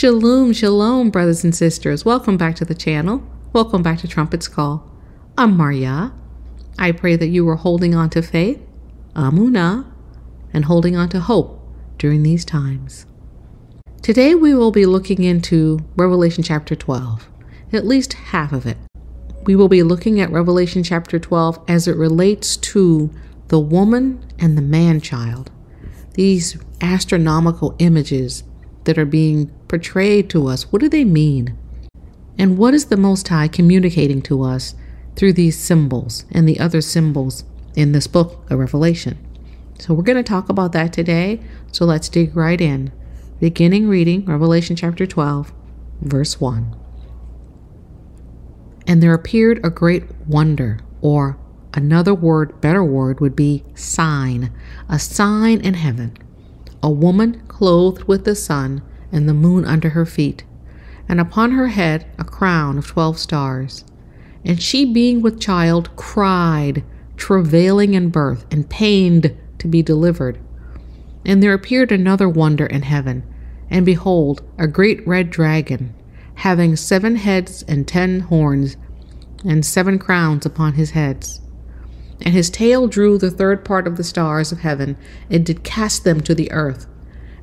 Shalom, shalom, brothers and sisters. Welcome back to the channel. Welcome back to Trumpet's Call. I'm MarYaH. I pray that you are holding on to faith, Amuna, and holding on to hope during these times. Today we will be looking into Revelation chapter 12, at least half of it. We will be looking at Revelation chapter 12 as it relates to the woman and the man child. These astronomical images that are being portrayed to us, what do they mean? And what is the Most High communicating to us through these symbols and the other symbols in this book of Revelation? So we're going to talk about that today. So let's dig right in. Beginning reading Revelation chapter 12, verse 1. And there appeared a great wonder, or another word, better word, would be sign, a sign in heaven a woman clothed with the sun and the moon under her feet, and upon her head a crown of twelve stars. And she, being with child, cried, travailing in birth, and pained to be delivered. And there appeared another wonder in heaven, and behold, a great red dragon, having seven heads and ten horns, and seven crowns upon his heads and his tail drew the third part of the stars of heaven, and did cast them to the earth.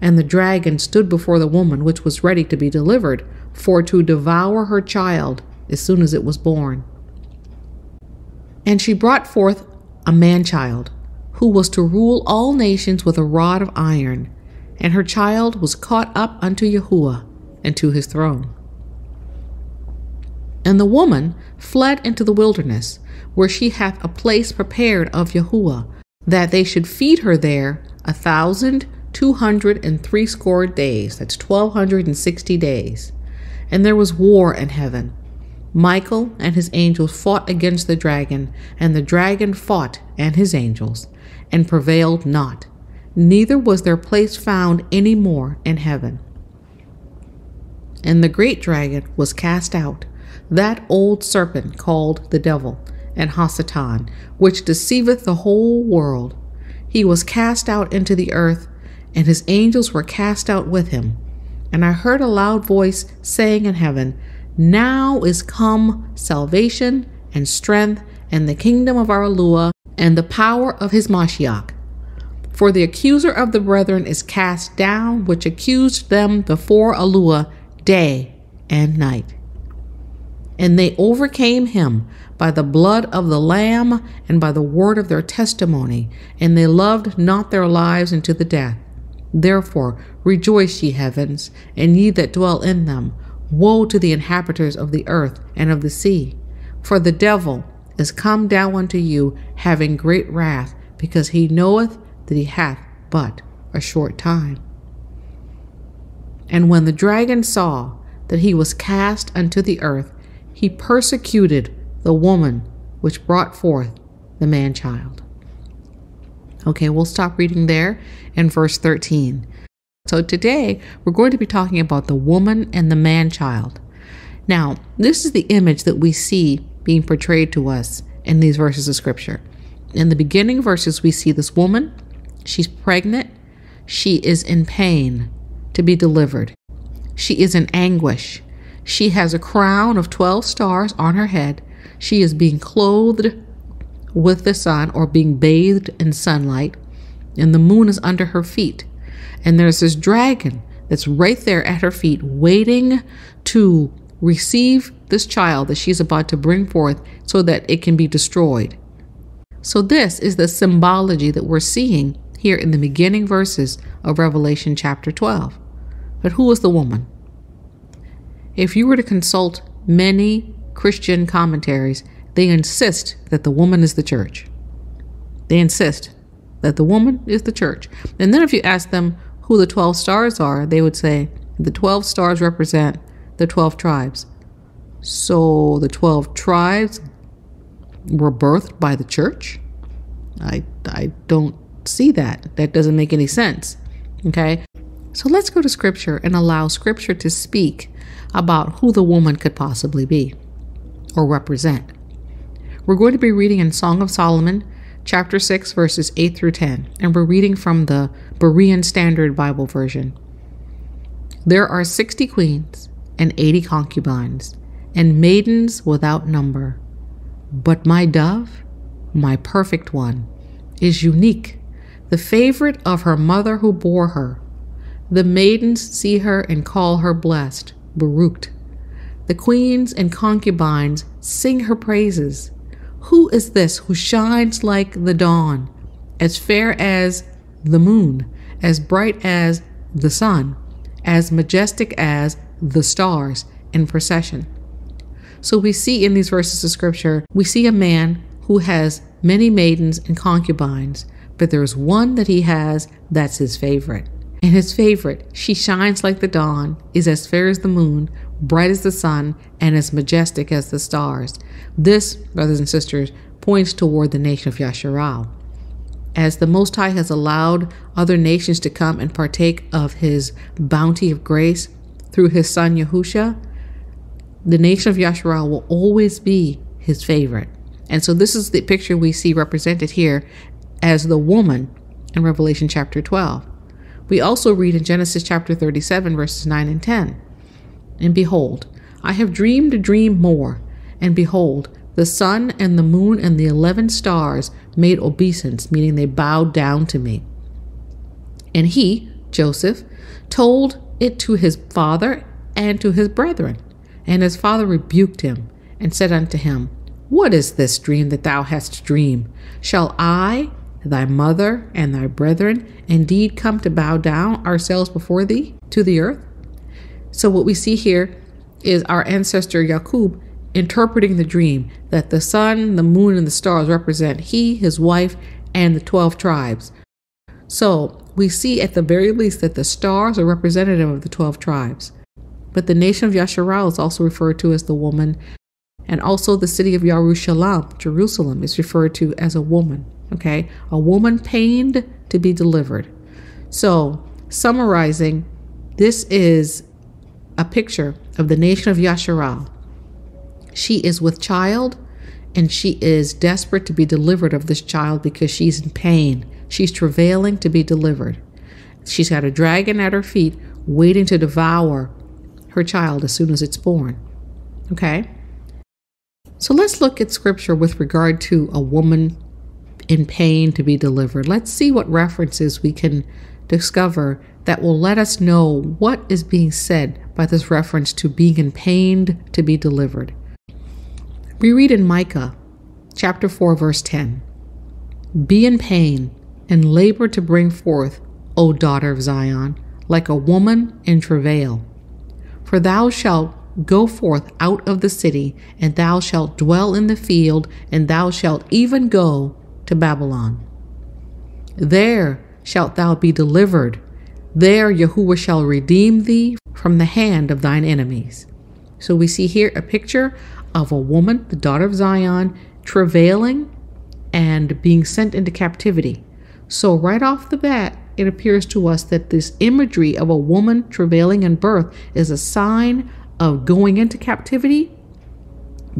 And the dragon stood before the woman which was ready to be delivered, for to devour her child as soon as it was born. And she brought forth a man child, who was to rule all nations with a rod of iron, and her child was caught up unto Yahuwah and to his throne. And the woman fled into the wilderness, where she hath a place prepared of Yahuwah, that they should feed her there a thousand two hundred and threescore days. That's twelve hundred and sixty days. And there was war in heaven. Michael and his angels fought against the dragon, and the dragon fought and his angels, and prevailed not. Neither was their place found any more in heaven. And the great dragon was cast out that old serpent called the devil and Hasatan, which deceiveth the whole world. He was cast out into the earth, and his angels were cast out with him. And I heard a loud voice saying in heaven, Now is come salvation and strength and the kingdom of our Eluah and the power of his Mashiach. For the accuser of the brethren is cast down, which accused them before Eluah day and night and they overcame him by the blood of the Lamb and by the word of their testimony, and they loved not their lives unto the death. Therefore rejoice, ye heavens, and ye that dwell in them. Woe to the inhabitants of the earth and of the sea! For the devil is come down unto you, having great wrath, because he knoweth that he hath but a short time. And when the dragon saw that he was cast unto the earth, he persecuted the woman which brought forth the man child. Okay, we'll stop reading there in verse 13. So today we're going to be talking about the woman and the man child. Now, this is the image that we see being portrayed to us in these verses of scripture. In the beginning verses, we see this woman, she's pregnant, she is in pain to be delivered, she is in anguish, she has a crown of 12 stars on her head. She is being clothed with the sun or being bathed in sunlight, and the moon is under her feet. And there's this dragon that's right there at her feet, waiting to receive this child that she's about to bring forth so that it can be destroyed. So, this is the symbology that we're seeing here in the beginning verses of Revelation chapter 12. But who is the woman? If you were to consult many Christian commentaries, they insist that the woman is the church. They insist that the woman is the church. And then if you ask them who the 12 stars are, they would say the 12 stars represent the 12 tribes. So the 12 tribes were birthed by the church? I, I don't see that. That doesn't make any sense. Okay? So let's go to Scripture and allow Scripture to speak about who the woman could possibly be or represent. We're going to be reading in Song of Solomon, chapter 6, verses 8 through 10, and we're reading from the Berean Standard Bible Version. There are sixty queens and eighty concubines, and maidens without number. But my dove, my perfect one, is unique, the favorite of her mother who bore her. The maidens see her and call her blessed, Baruch. The queens and concubines sing her praises. Who is this who shines like the dawn, as fair as the moon, as bright as the sun, as majestic as the stars in procession? So we see in these verses of scripture, we see a man who has many maidens and concubines, but there's one that he has that's his favorite. And his favorite, she shines like the dawn, is as fair as the moon, bright as the sun, and as majestic as the stars. This, brothers and sisters, points toward the nation of Yasharal. As the Most High has allowed other nations to come and partake of his bounty of grace through his son Yahusha, the nation of Yasharal will always be his favorite. And so this is the picture we see represented here as the woman in Revelation chapter 12. We also read in Genesis chapter 37, verses 9 and 10. And behold, I have dreamed a dream more, and behold, the sun and the moon and the eleven stars made obeisance, meaning they bowed down to me. And he, Joseph, told it to his father and to his brethren. And his father rebuked him and said unto him, What is this dream that thou hast dreamed? Shall I, thy mother, and thy brethren indeed come to bow down ourselves before thee to the earth? So, what we see here is our ancestor Yaqub interpreting the dream that the sun, the moon, and the stars represent he, his wife, and the 12 tribes. So, we see at the very least that the stars are representative of the 12 tribes. But the nation of Yasharal is also referred to as the woman, and also the city of Yerushalayim, Jerusalem, is referred to as a woman. Okay, a woman pained to be delivered. So, summarizing, this is a picture of the nation of Yasharal. She is with child and she is desperate to be delivered of this child because she's in pain. She's travailing to be delivered. She's got a dragon at her feet waiting to devour her child as soon as it's born. Okay? So let's look at scripture with regard to a woman in pain to be delivered. Let's see what references we can discover that will let us know what is being said by this reference to being in pain to be delivered. We read in Micah chapter 4 verse 10. Be in pain and labor to bring forth, O daughter of Zion, like a woman in travail. For thou shalt go forth out of the city, and thou shalt dwell in the field, and thou shalt even go to Babylon. There shalt thou be delivered. There Yahuwah shall redeem thee from the hand of thine enemies. So we see here a picture of a woman, the daughter of Zion, travailing and being sent into captivity. So, right off the bat, it appears to us that this imagery of a woman travailing in birth is a sign of going into captivity,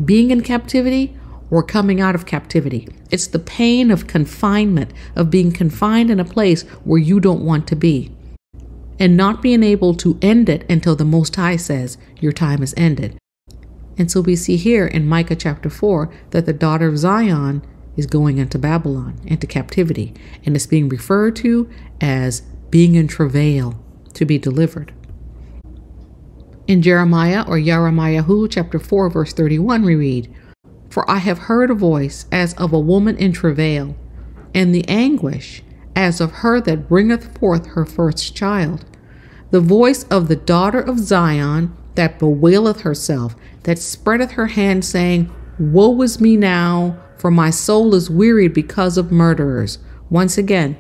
being in captivity, or coming out of captivity. It's the pain of confinement, of being confined in a place where you don't want to be, and not being able to end it until the Most High says your time is ended. And so we see here in Micah chapter 4 that the daughter of Zion is going into Babylon, into captivity, and it's being referred to as being in travail to be delivered. In Jeremiah or Yeremiah chapter 4 verse 31 we read, For I have heard a voice as of a woman in travail, and the anguish as of her that bringeth forth her first child. The voice of the daughter of Zion that bewaileth herself, that spreadeth her hand, saying, Woe is me now, for my soul is wearied because of murderers. Once again,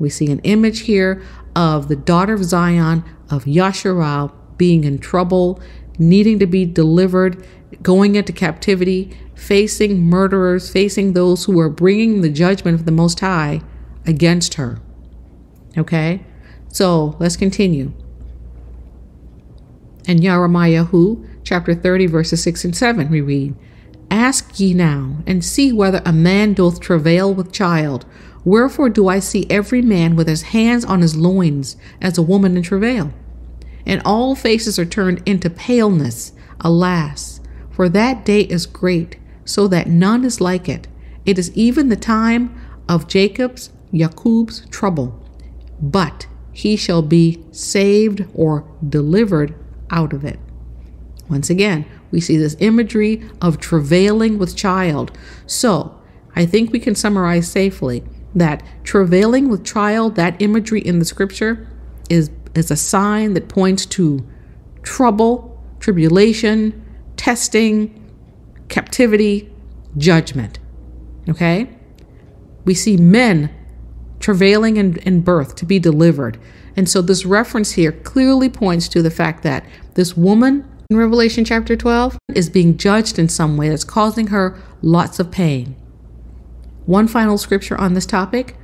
we see an image here of the daughter of Zion, of Yasharal, being in trouble, needing to be delivered, going into captivity, facing murderers, facing those who are bringing the judgment of the Most High against her. Okay? So let's continue. In Jeremiah, chapter 30, verses 6 and 7, we read, Ask ye now, and see whether a man doth travail with child. Wherefore do I see every man with his hands on his loins, as a woman in travail? and all faces are turned into paleness. Alas, for that day is great, so that none is like it. It is even the time of Jacob's, Jacob's trouble, but he shall be saved or delivered out of it. Once again, we see this imagery of travailing with child. So, I think we can summarize safely that travailing with child, that imagery in the scripture, is, is a sign that points to trouble, tribulation, testing, captivity, judgment. Okay? We see men travailing in, in birth to be delivered. And so this reference here clearly points to the fact that this woman in Revelation chapter 12 is being judged in some way that's causing her lots of pain. One final scripture on this topic,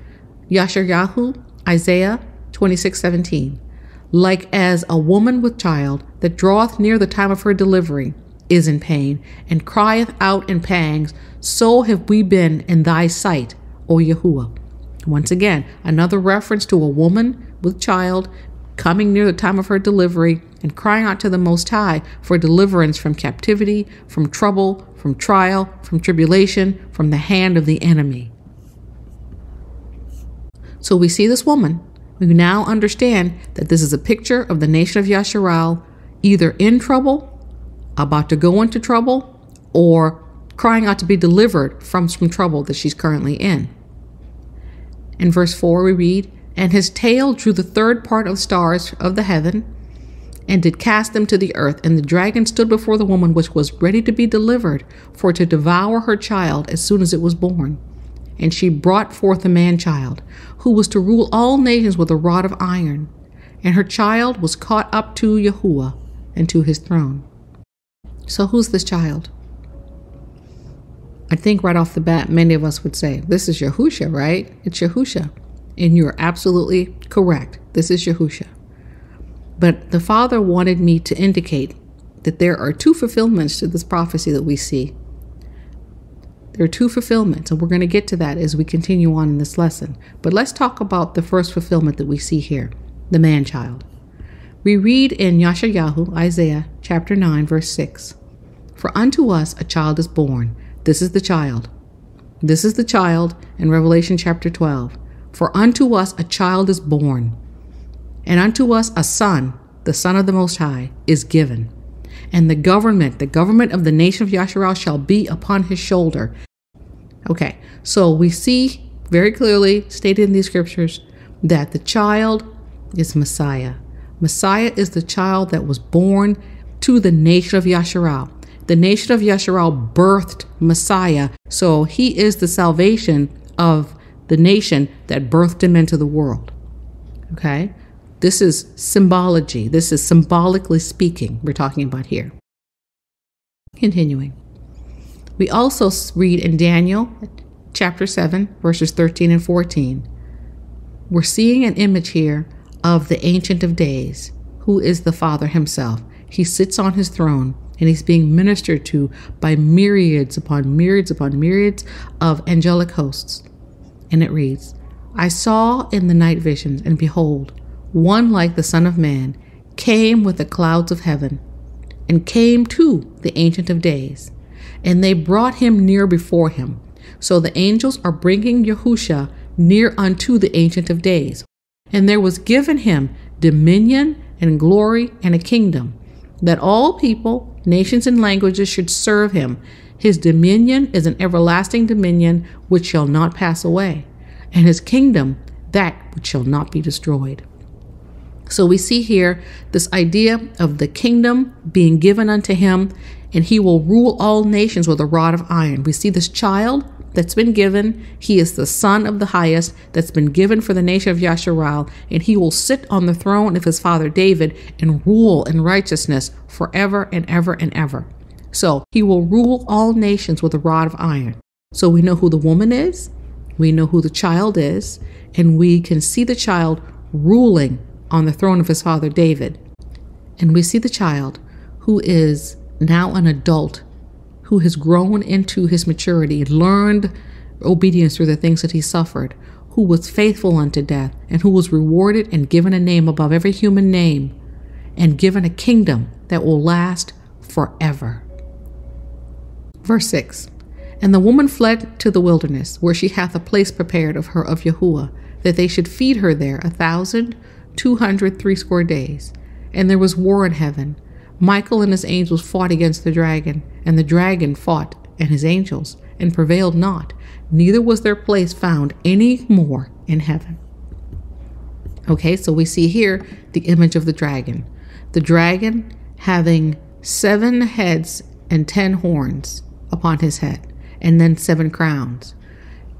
Yasharyahu, Isaiah 26:17. Like as a woman with child that draweth near the time of her delivery is in pain and crieth out in pangs, so have we been in thy sight, O Yahuwah. Once again, another reference to a woman with child coming near the time of her delivery and crying out to the Most High for deliverance from captivity, from trouble, from trial, from tribulation, from the hand of the enemy. So we see this woman. We now understand that this is a picture of the nation of Yasharal either in trouble, about to go into trouble, or crying out to be delivered from some trouble that she's currently in. In verse 4, we read, And his tail drew the third part of stars of the heaven, and did cast them to the earth. And the dragon stood before the woman which was ready to be delivered, for to devour her child as soon as it was born. And she brought forth a man child, who was to rule all nations with a rod of iron. And her child was caught up to Yahuwah and to his throne. So who's this child? I think right off the bat, many of us would say, This is Yahusha, right? It's Yahusha. And you're absolutely correct. This is Yahusha. But the Father wanted me to indicate that there are two fulfillments to this prophecy that we see. There are two fulfillments, and we're going to get to that as we continue on in this lesson. But let's talk about the first fulfillment that we see here the man child. We read in Yashayahu, Isaiah chapter 9, verse 6 For unto us a child is born this is the child. This is the child in Revelation chapter 12. For unto us a child is born, and unto us a son, the Son of the Most High, is given. And the government, the government of the nation of Yasharal, shall be upon his shoulder. Okay, so we see very clearly stated in these scriptures that the child is Messiah. Messiah is the child that was born to the nation of Yasharal. The nation of Yasharal birthed Messiah, so he is the salvation of the nation that birthed him into the world. Okay? This is symbology. This is symbolically speaking, we're talking about here. Continuing. We also read in Daniel chapter 7, verses 13 and 14. We're seeing an image here of the Ancient of Days, who is the Father himself. He sits on his throne and he's being ministered to by myriads upon myriads upon myriads of angelic hosts. And it reads I saw in the night visions, and behold, one like the Son of Man came with the clouds of heaven, and came to the Ancient of Days, and they brought him near before him. So the angels are bringing Yahusha near unto the Ancient of Days. And there was given him dominion and glory and a kingdom that all people, nations, and languages should serve him. His dominion is an everlasting dominion which shall not pass away, and his kingdom that which shall not be destroyed. So we see here this idea of the kingdom being given unto him, and he will rule all nations with a rod of iron. We see this child that's been given. He is the Son of the highest that's been given for the nation of Yasharal, and he will sit on the throne of his father David and rule in righteousness forever and ever and ever. So he will rule all nations with a rod of iron. So we know who the woman is, we know who the child is, and we can see the child ruling on the throne of his father David. And we see the child who is now an adult who has grown into his maturity, learned obedience through the things that he suffered, who was faithful unto death, and who was rewarded and given a name above every human name. and given a kingdom that will last forever. Verse 6 And the woman fled to the wilderness, where she hath a place prepared of her of Yahuwah, that they should feed her there a thousand two hundred threescore days. And there was war in heaven. Michael and his angels fought against the dragon, and the dragon fought and his angels, and prevailed not, neither was their place found any more in heaven. Okay, so we see here the image of the dragon. The dragon having seven heads and ten horns upon his head, and then seven crowns.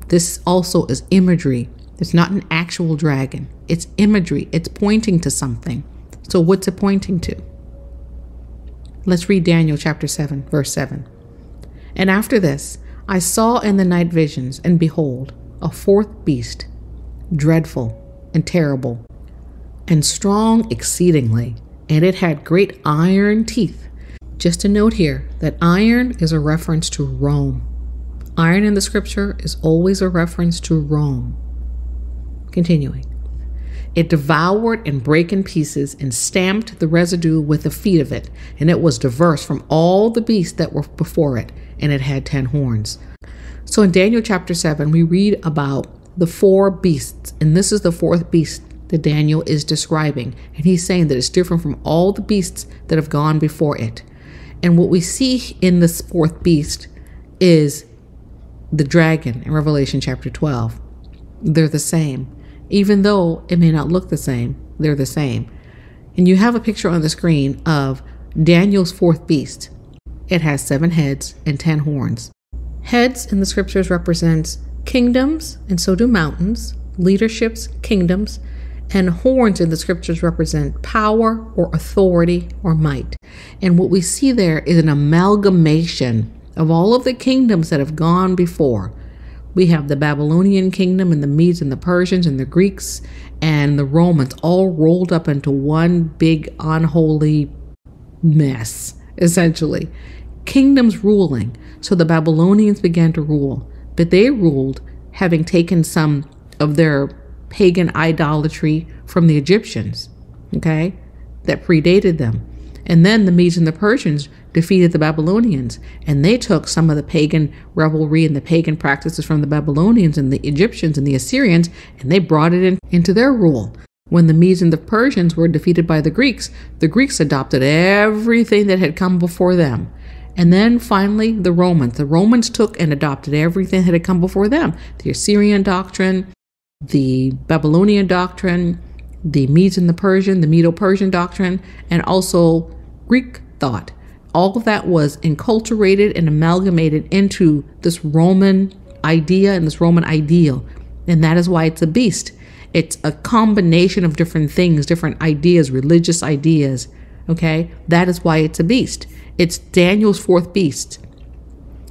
This also is imagery. It's not an actual dragon, it's imagery. It's pointing to something. So, what's it pointing to? Let's read Daniel chapter 7, verse 7. And after this, I saw in the night visions, and behold, a fourth beast, dreadful and terrible, and strong exceedingly, and it had great iron teeth. Just a note here that iron is a reference to Rome. Iron in the scripture is always a reference to Rome. Continuing. It devoured and brake in pieces and stamped the residue with the feet of it, and it was diverse from all the beasts that were before it, and it had ten horns. So in Daniel chapter 7, we read about the four beasts, and this is the fourth beast that Daniel is describing. And he's saying that it's different from all the beasts that have gone before it. And what we see in this fourth beast is the dragon in Revelation chapter 12. They're the same. Even though it may not look the same, they're the same. And you have a picture on the screen of Daniel's fourth beast. It has seven heads and ten horns. Heads in the scriptures represents kingdoms, and so do mountains, leaderships, kingdoms, and horns in the scriptures represent power or authority or might. And what we see there is an amalgamation of all of the kingdoms that have gone before. We have the Babylonian kingdom and the Medes and the Persians and the Greeks and the Romans all rolled up into one big unholy mess, essentially. Kingdoms ruling. So the Babylonians began to rule, but they ruled having taken some of their pagan idolatry from the Egyptians, okay, that predated them. And then the Medes and the Persians defeated the Babylonians, and they took some of the pagan revelry and the pagan practices from the Babylonians and the Egyptians and the Assyrians, and they brought it in, into their rule. When the Medes and the Persians were defeated by the Greeks, the Greeks adopted everything that had come before them. And then finally, the Romans. The Romans took and adopted everything that had come before them the Assyrian doctrine, the Babylonian doctrine, the Medes and the Persian, the Medo Persian doctrine, and also Greek thought. All of that was enculturated and amalgamated into this Roman idea and this Roman ideal. And that is why it's a beast. It's a combination of different things, different ideas, religious ideas. Okay? That is why it's a beast. It's Daniel's fourth beast.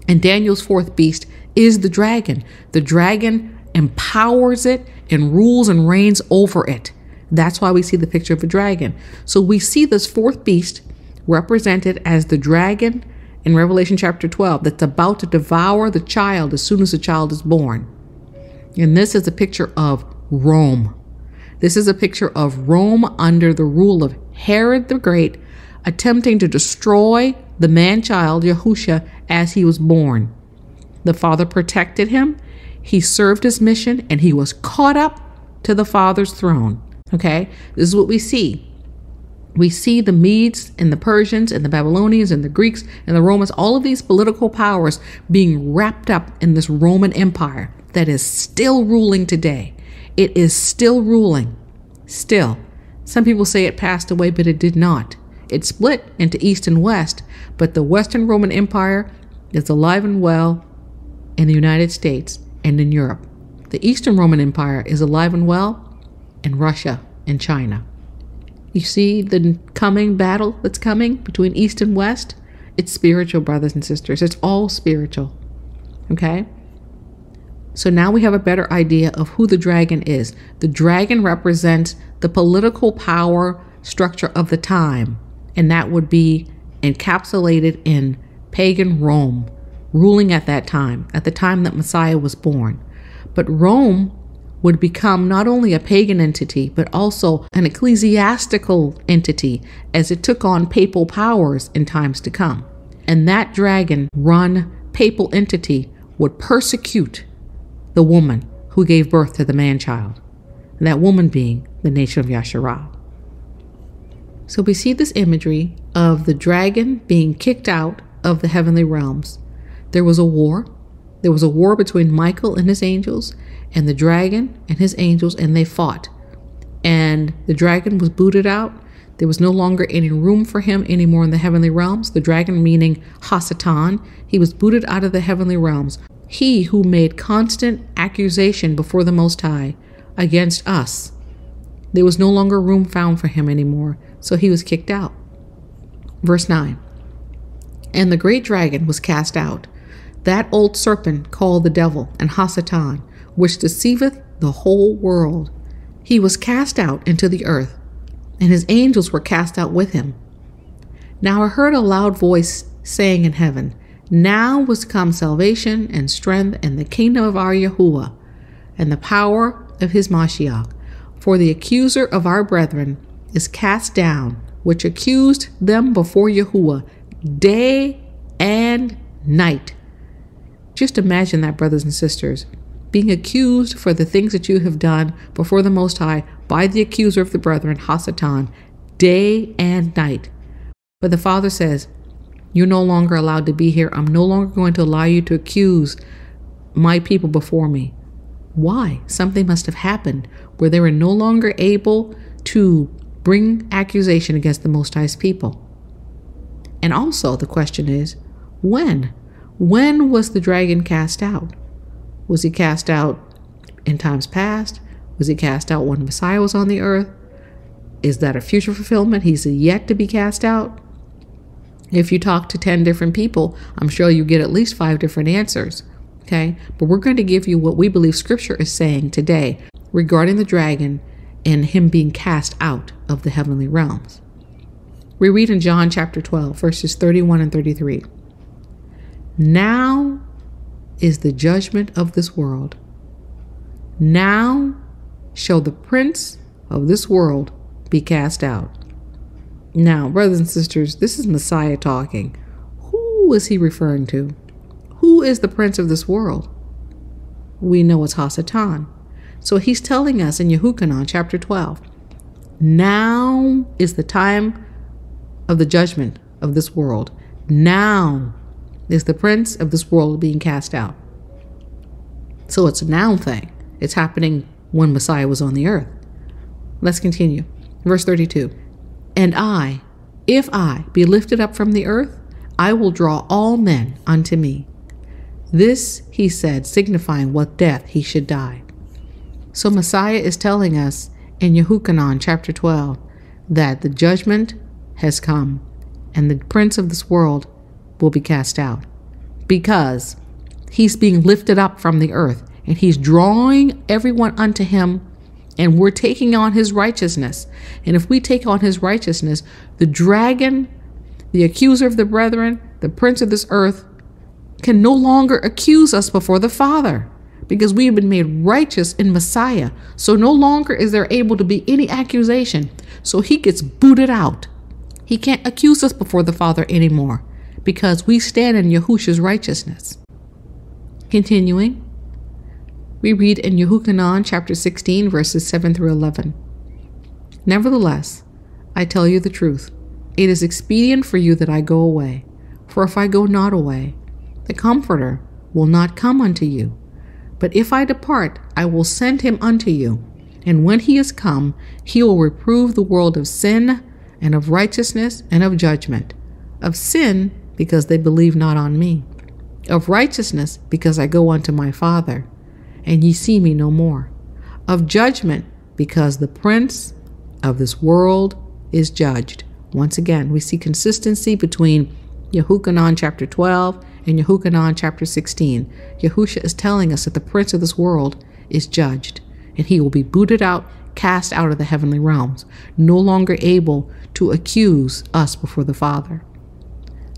And Daniel's fourth beast is the dragon. The dragon empowers it and rules and reigns over it. That's why we see the picture of a dragon. So we see this fourth beast represented as the dragon in Revelation chapter 12 that's about to devour the child as soon as the child is born. And this is a picture of Rome. This is a picture of Rome under the rule of Herod the Great attempting to destroy the man child Yahusha as he was born. The father protected him he served his mission and he was caught up to the Father's throne. Okay? This is what we see. We see the Medes and the Persians and the Babylonians and the Greeks and the Romans, all of these political powers being wrapped up in this Roman Empire that is still ruling today. It is still ruling. Still. Some people say it passed away, but it did not. It split into East and West, but the Western Roman Empire is alive and well in the United States and in Europe. The Eastern Roman Empire is alive and well in Russia and China. You see the coming battle that's coming between East and West? It's spiritual, brothers and sisters. It's all spiritual. Okay? So now we have a better idea of who the dragon is. The dragon represents the political power structure of the time, and that would be encapsulated in pagan Rome ruling at that time, at the time that Messiah was born. But Rome would become not only a pagan entity, but also an ecclesiastical entity as it took on papal powers in times to come. And that dragon run papal entity would persecute the woman who gave birth to the man child, that woman being the nation of Yasharal. So we see this imagery of the dragon being kicked out of the heavenly realms. There was a war. There was a war between Michael and his angels and the dragon and his angels, and they fought. And the dragon was booted out. There was no longer any room for him anymore in the heavenly realms. The dragon, meaning Hasatan, he was booted out of the heavenly realms. He who made constant accusation before the Most High against us. There was no longer room found for him anymore so he was kicked out. Verse 9 And the great dragon was cast out, that old serpent called the devil and Hasatan, which deceiveth the whole world. He was cast out into the earth, and his angels were cast out with him. Now I heard a loud voice saying in heaven, Now was come salvation and strength and the kingdom of our Yahuwah, and the power of his Mashiach. For the accuser of our brethren is cast down, which accused them before Yahuwah day and night. Just imagine that, brothers and sisters, being accused for the things that you have done before the Most High by the accuser of the brethren, Hasatan, day and night. But the Father says, You're no longer allowed to be here. I'm no longer going to allow you to accuse my people before me. Why? Something must have happened where they were no longer able to bring accusation against the Most High's people. And also, the question is when? When was the dragon cast out? Was he cast out in times past? Was he cast out when Messiah was on the earth? Is that a future fulfillment? He's yet to be cast out? If you talk to 10 different people, I'm sure you get at least five different answers. Okay? But we're going to give you what we believe scripture is saying today regarding the dragon and him being cast out of the heavenly realms. We read in John chapter 12, verses 31 and 33. Now is the judgment of this world. Now shall the prince of this world be cast out. Now, brothers and sisters, this is Messiah talking. Who is he referring to? Who is the prince of this world? We know it's Hasatan. So he's telling us in Yehukanan chapter 12 now is the time of the judgment of this world. Now is the prince of this world being cast out. So it's a noun thing. It's happening when Messiah was on the earth. Let's continue. Verse 32 And I, if I be lifted up from the earth, I will draw all men unto me. This he said, signifying what death he should die. So Messiah is telling us in Yehukanan chapter 12 that the judgment has come and the prince of this world will be cast out because he's being lifted up from the earth and he's drawing everyone unto him and we're taking on his righteousness. And if we take on his righteousness, the dragon, the accuser of the brethren, the prince of this earth, can no longer accuse us before the Father because we have been made righteous in Messiah. So no longer is there able to be any accusation. So he gets booted out. He can't accuse us before the Father anymore because we stand in Yahusha's righteousness. Continuing, we read in Yehukanan chapter 16, verses 7 through 11. Nevertheless, I tell you the truth. It is expedient for you that I go away. For if I go not away, the Comforter will not come unto you. But if I depart, I will send him unto you. And when he is come, he will reprove the world of sin, and of righteousness, and of judgment. Of sin, because they believe not on me. Of righteousness, because I go unto my Father, and ye see me no more. Of judgment, because the prince of this world is judged. Once again, we see consistency between Yehukanan chapter 12 and Yehukanan chapter 16, Yahusha is telling us that the prince of this world is judged, and he will be booted out, cast out of the heavenly realms, no longer able to accuse us before the Father.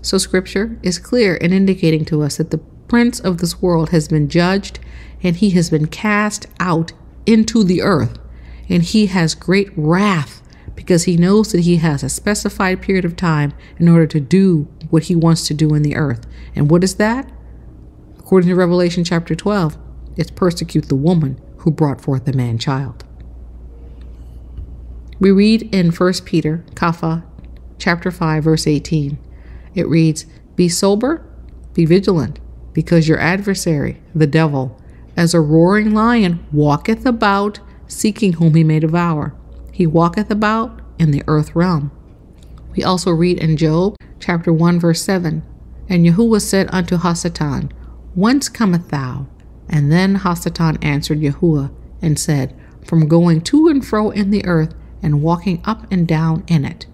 So, Scripture is clear in indicating to us that the prince of this world has been judged and he has been cast out into the earth, and he has great wrath because he knows that he has a specified period of time in order to do what he wants to do in the earth. And what is that? According to Revelation chapter 12, it's persecute the woman who brought forth the man child. We read in 1 Peter, Kapha, chapter 5, verse 18. It reads, Be sober, be vigilant, because your adversary, the devil, as a roaring lion, walketh about, seeking whom he may devour. He walketh about in the earth realm. We also read in Job chapter 1, verse 7 And Yahuwah said unto Hasatan, Whence comest thou? And then Hasatan answered Yahuwah and said, From going to and fro in the earth and walking up and down in it.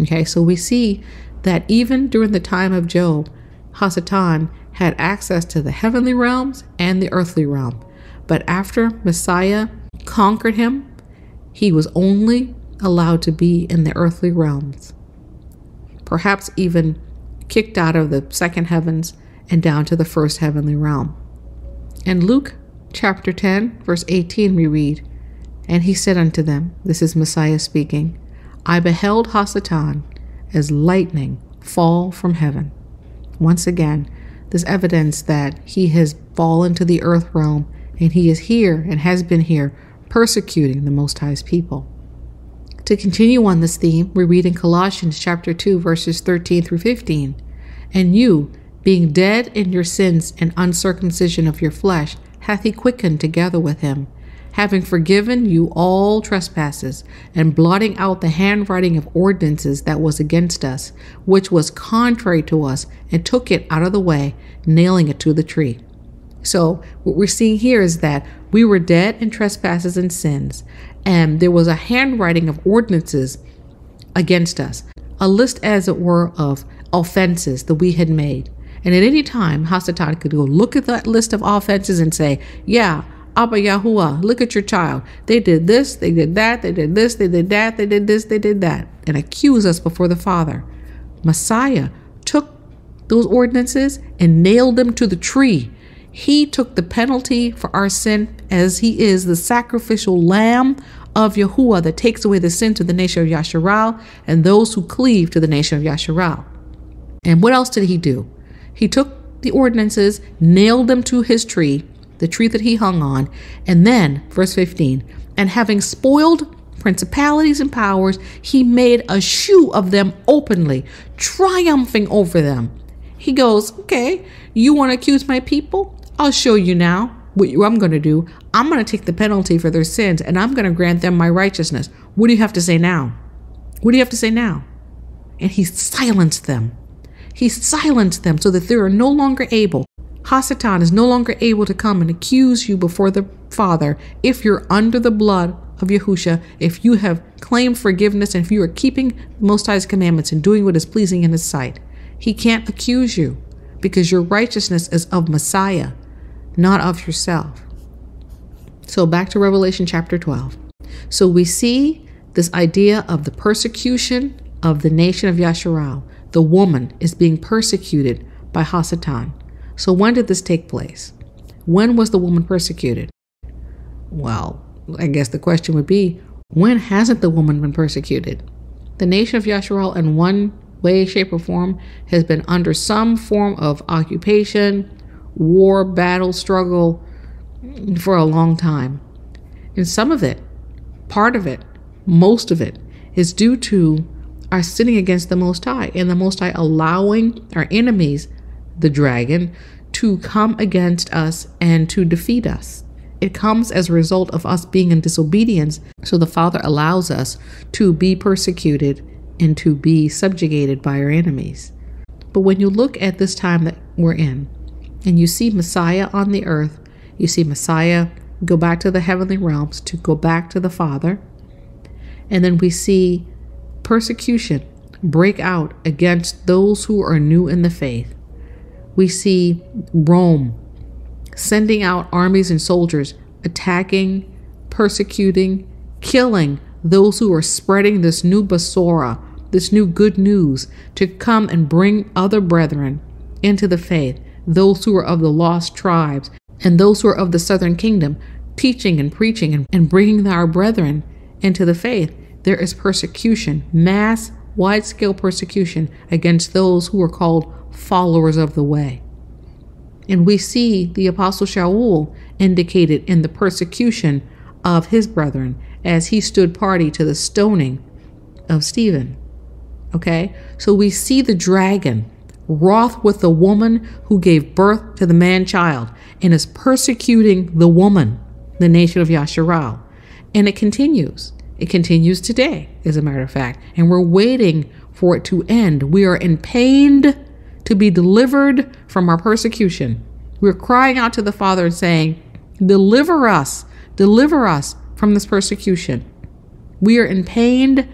Okay, so we see that even during the time of Job, Hasatan had access to the heavenly realms and the earthly realm. But after Messiah conquered him, he was only allowed to be in the earthly realms, perhaps even kicked out of the second heavens and down to the first heavenly realm. In Luke chapter 10, verse 18, we read, And he said unto them, This is Messiah speaking, I beheld Hasatan as lightning fall from heaven. Once again, this evidence that he has fallen to the earth realm and he is here and has been here persecuting the Most High's people. To continue on this theme, we read in Colossians chapter 2 verses 13 through 15, and you, being dead in your sins and uncircumcision of your flesh, hath he quickened together with him having forgiven you all trespasses, and blotting out the handwriting of ordinances that was against us, which was contrary to us, and took it out of the way, nailing it to the tree. So, what we're seeing here is that we were dead in trespasses and sins, and there was a handwriting of ordinances against us, a list, as it were, of offenses that we had made. And at any time, Hasatan could go look at that list of offenses and say, Yeah, Abba Yahuwah, look at your child. They did this, they did that, they did this, they did that, they did this, they did that, and accuse us before the Father. Messiah took those ordinances and nailed them to the tree. He took the penalty for our sin as he is the sacrificial lamb of Yahuwah that takes away the sins of the nation of Yasharal and those who cleave to the nation of Yasharal. And what else did he do? He took the ordinances, nailed them to his tree, the tree that he hung on. And then, verse 15, and having spoiled principalities and powers, he made a shoe of them openly, triumphing over them. He goes, Okay, you want to accuse my people? I'll show you now what I'm going to do. I'm going to take the penalty for their sins and I'm going to grant them my righteousness. What do you have to say now? What do you have to say now? And he silenced them. He silenced them so that they are no longer able Hasatan is no longer able to come and accuse you before the Father if you're under the blood of Yahusha, if you have claimed forgiveness, and if you are keeping the Most High's commandments and doing what is pleasing in His sight. He can't accuse you because your righteousness is of Messiah, not of yourself. So back to Revelation chapter 12. So we see this idea of the persecution of the nation of Yasharal. The woman is being persecuted by Hasatan. So, when did this take place? When was the woman persecuted? Well, I guess the question would be when hasn't the woman been persecuted? The nation of Yasharal, in one way, shape, or form, has been under some form of occupation, war, battle, struggle for a long time. And some of it, part of it, most of it, is due to our sinning against the Most High and the Most High allowing our enemies the dragon, to come against us and to defeat us. It comes as a result of us being in disobedience. So the Father allows us to be persecuted and to be subjugated by our enemies. But when you look at this time that we're in, and you see Messiah on the earth, you see Messiah go back to the heavenly realms to go back to the Father, and then we see persecution break out against those who are new in the faith we see Rome sending out armies and soldiers, attacking, persecuting, killing those who are spreading this new Basora, this new good news, to come and bring other brethren into the faith, those who are of the lost tribes and those who are of the southern kingdom, teaching and preaching and, and bringing our brethren into the faith, there is persecution, mass, wide scale persecution against those who are called followers of the way. And we see the Apostle Shaul indicated in the persecution of his brethren as he stood party to the stoning of Stephen. Okay? So we see the dragon wroth with the woman who gave birth to the man child and is persecuting the woman, the nation of Yasharal. And it continues. It continues today, as a matter of fact. And we're waiting for it to end. We are in pain to be delivered from our persecution. We're crying out to the Father and saying, Deliver us, deliver us from this persecution. We are in pain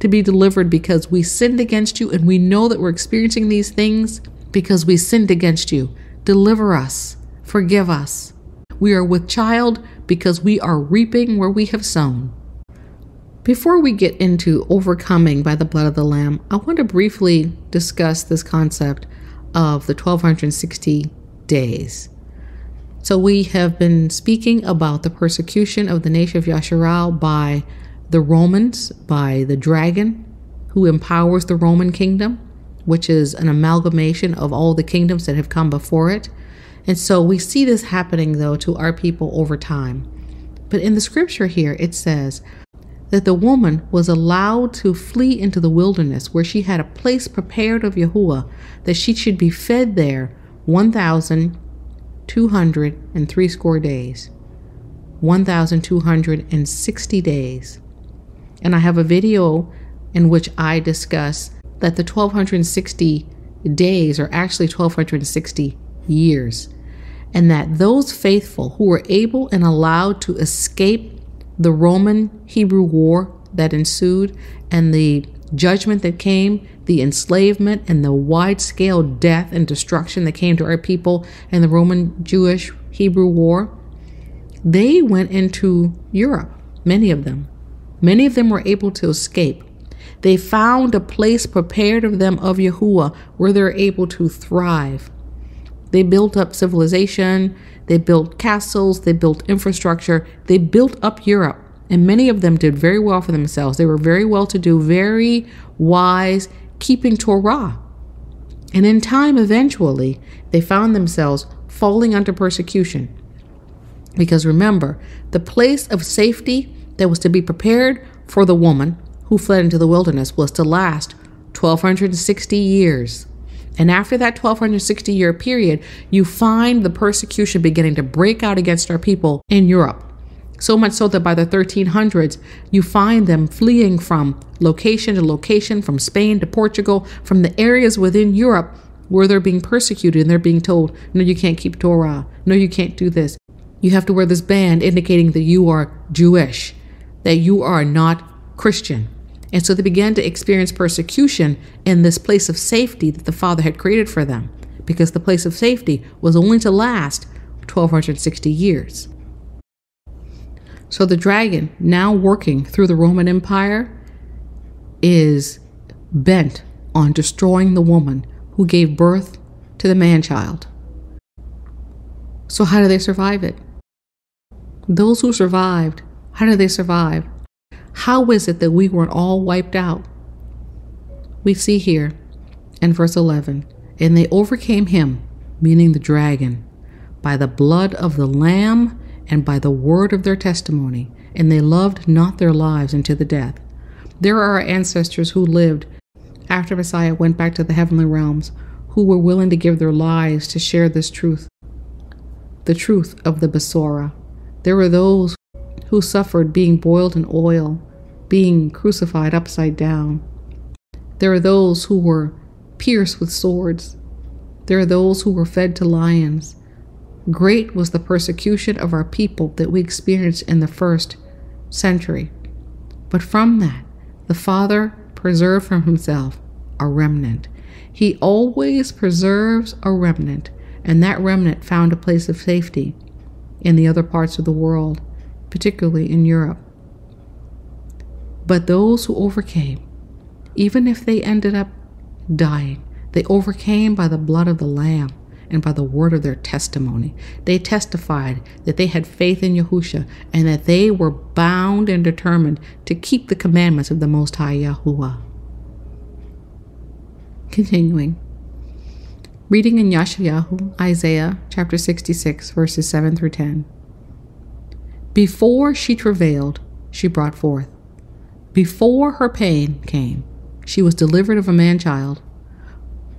to be delivered because we sinned against you and we know that we're experiencing these things because we sinned against you. Deliver us, forgive us. We are with child because we are reaping where we have sown. Before we get into overcoming by the blood of the Lamb, I want to briefly discuss this concept of the 1260 days. So, we have been speaking about the persecution of the nation of Yasharal by the Romans, by the dragon who empowers the Roman kingdom, which is an amalgamation of all the kingdoms that have come before it. And so we see this happening, though, to our people over time. But in the scripture here, it says, that the woman was allowed to flee into the wilderness where she had a place prepared of Yahuwah, that she should be fed there 1,203 score days. 1,260 days. And I have a video in which I discuss that the 1,260 days are actually 1,260 years. And that those faithful who were able and allowed to escape the Roman Hebrew War that ensued and the judgment that came, the enslavement and the wide scale death and destruction that came to our people in the Roman Jewish Hebrew War, they went into Europe, many of them. Many of them were able to escape. They found a place prepared of them of Yahuwah where they're able to thrive. They built up civilization, they built castles, they built infrastructure, they built up Europe. And many of them did very well for themselves. They were very well to do, very wise, keeping Torah. And in time, eventually, they found themselves falling under persecution. Because remember, the place of safety that was to be prepared for the woman who fled into the wilderness was to last 1260 years. And after that 1260 year period, you find the persecution beginning to break out against our people in Europe. So much so that by the 1300s, you find them fleeing from location to location, from Spain to Portugal, from the areas within Europe where they're being persecuted and they're being told, no, you can't keep Torah. No, you can't do this. You have to wear this band indicating that you are Jewish, that you are not Christian. And so they began to experience persecution in this place of safety that the Father had created for them, because the place of safety was only to last 1260 years. So the dragon, now working through the Roman Empire, is bent on destroying the woman who gave birth to the man child. So, how do they survive it? Those who survived, how do they survive? How is it that we weren't all wiped out? We see here in verse 11, and they overcame him, meaning the dragon, by the blood of the Lamb and by the word of their testimony, and they loved not their lives unto the death. There are our ancestors who lived after Messiah went back to the heavenly realms, who were willing to give their lives to share this truth, the truth of the Besorah. There were those who suffered being boiled in oil, being crucified upside down. There are those who were pierced with swords. There are those who were fed to lions. Great was the persecution of our people that we experienced in the first century. But from that, the Father preserved from himself a remnant. He always preserves a remnant, and that remnant found a place of safety in the other parts of the world particularly in Europe. But those who overcame, even if they ended up dying, they overcame by the blood of the Lamb and by the word of their testimony. They testified that they had faith in Yahusha and that they were bound and determined to keep the commandments of the Most High Yahuwah. Continuing. Reading in Yashayahu, Isaiah chapter 66, verses 7 through 10. Before she travailed, she brought forth. Before her pain came, she was delivered of a man child.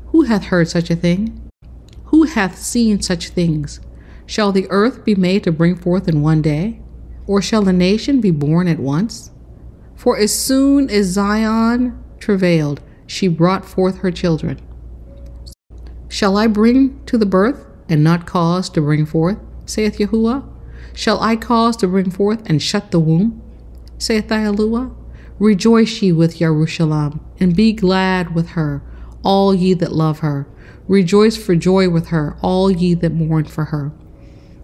Who hath heard such a thing? Who hath seen such things? Shall the earth be made to bring forth in one day? Or shall a nation be born at once? For as soon as Zion travailed, she brought forth her children. Shall I bring to the birth, and not cause to bring forth, saith Yahuwah? Shall I cause to bring forth and shut the womb? saith Yahuwah. Rejoice ye with Jerusalem, and be glad with her, all ye that love her. Rejoice for joy with her, all ye that mourn for her.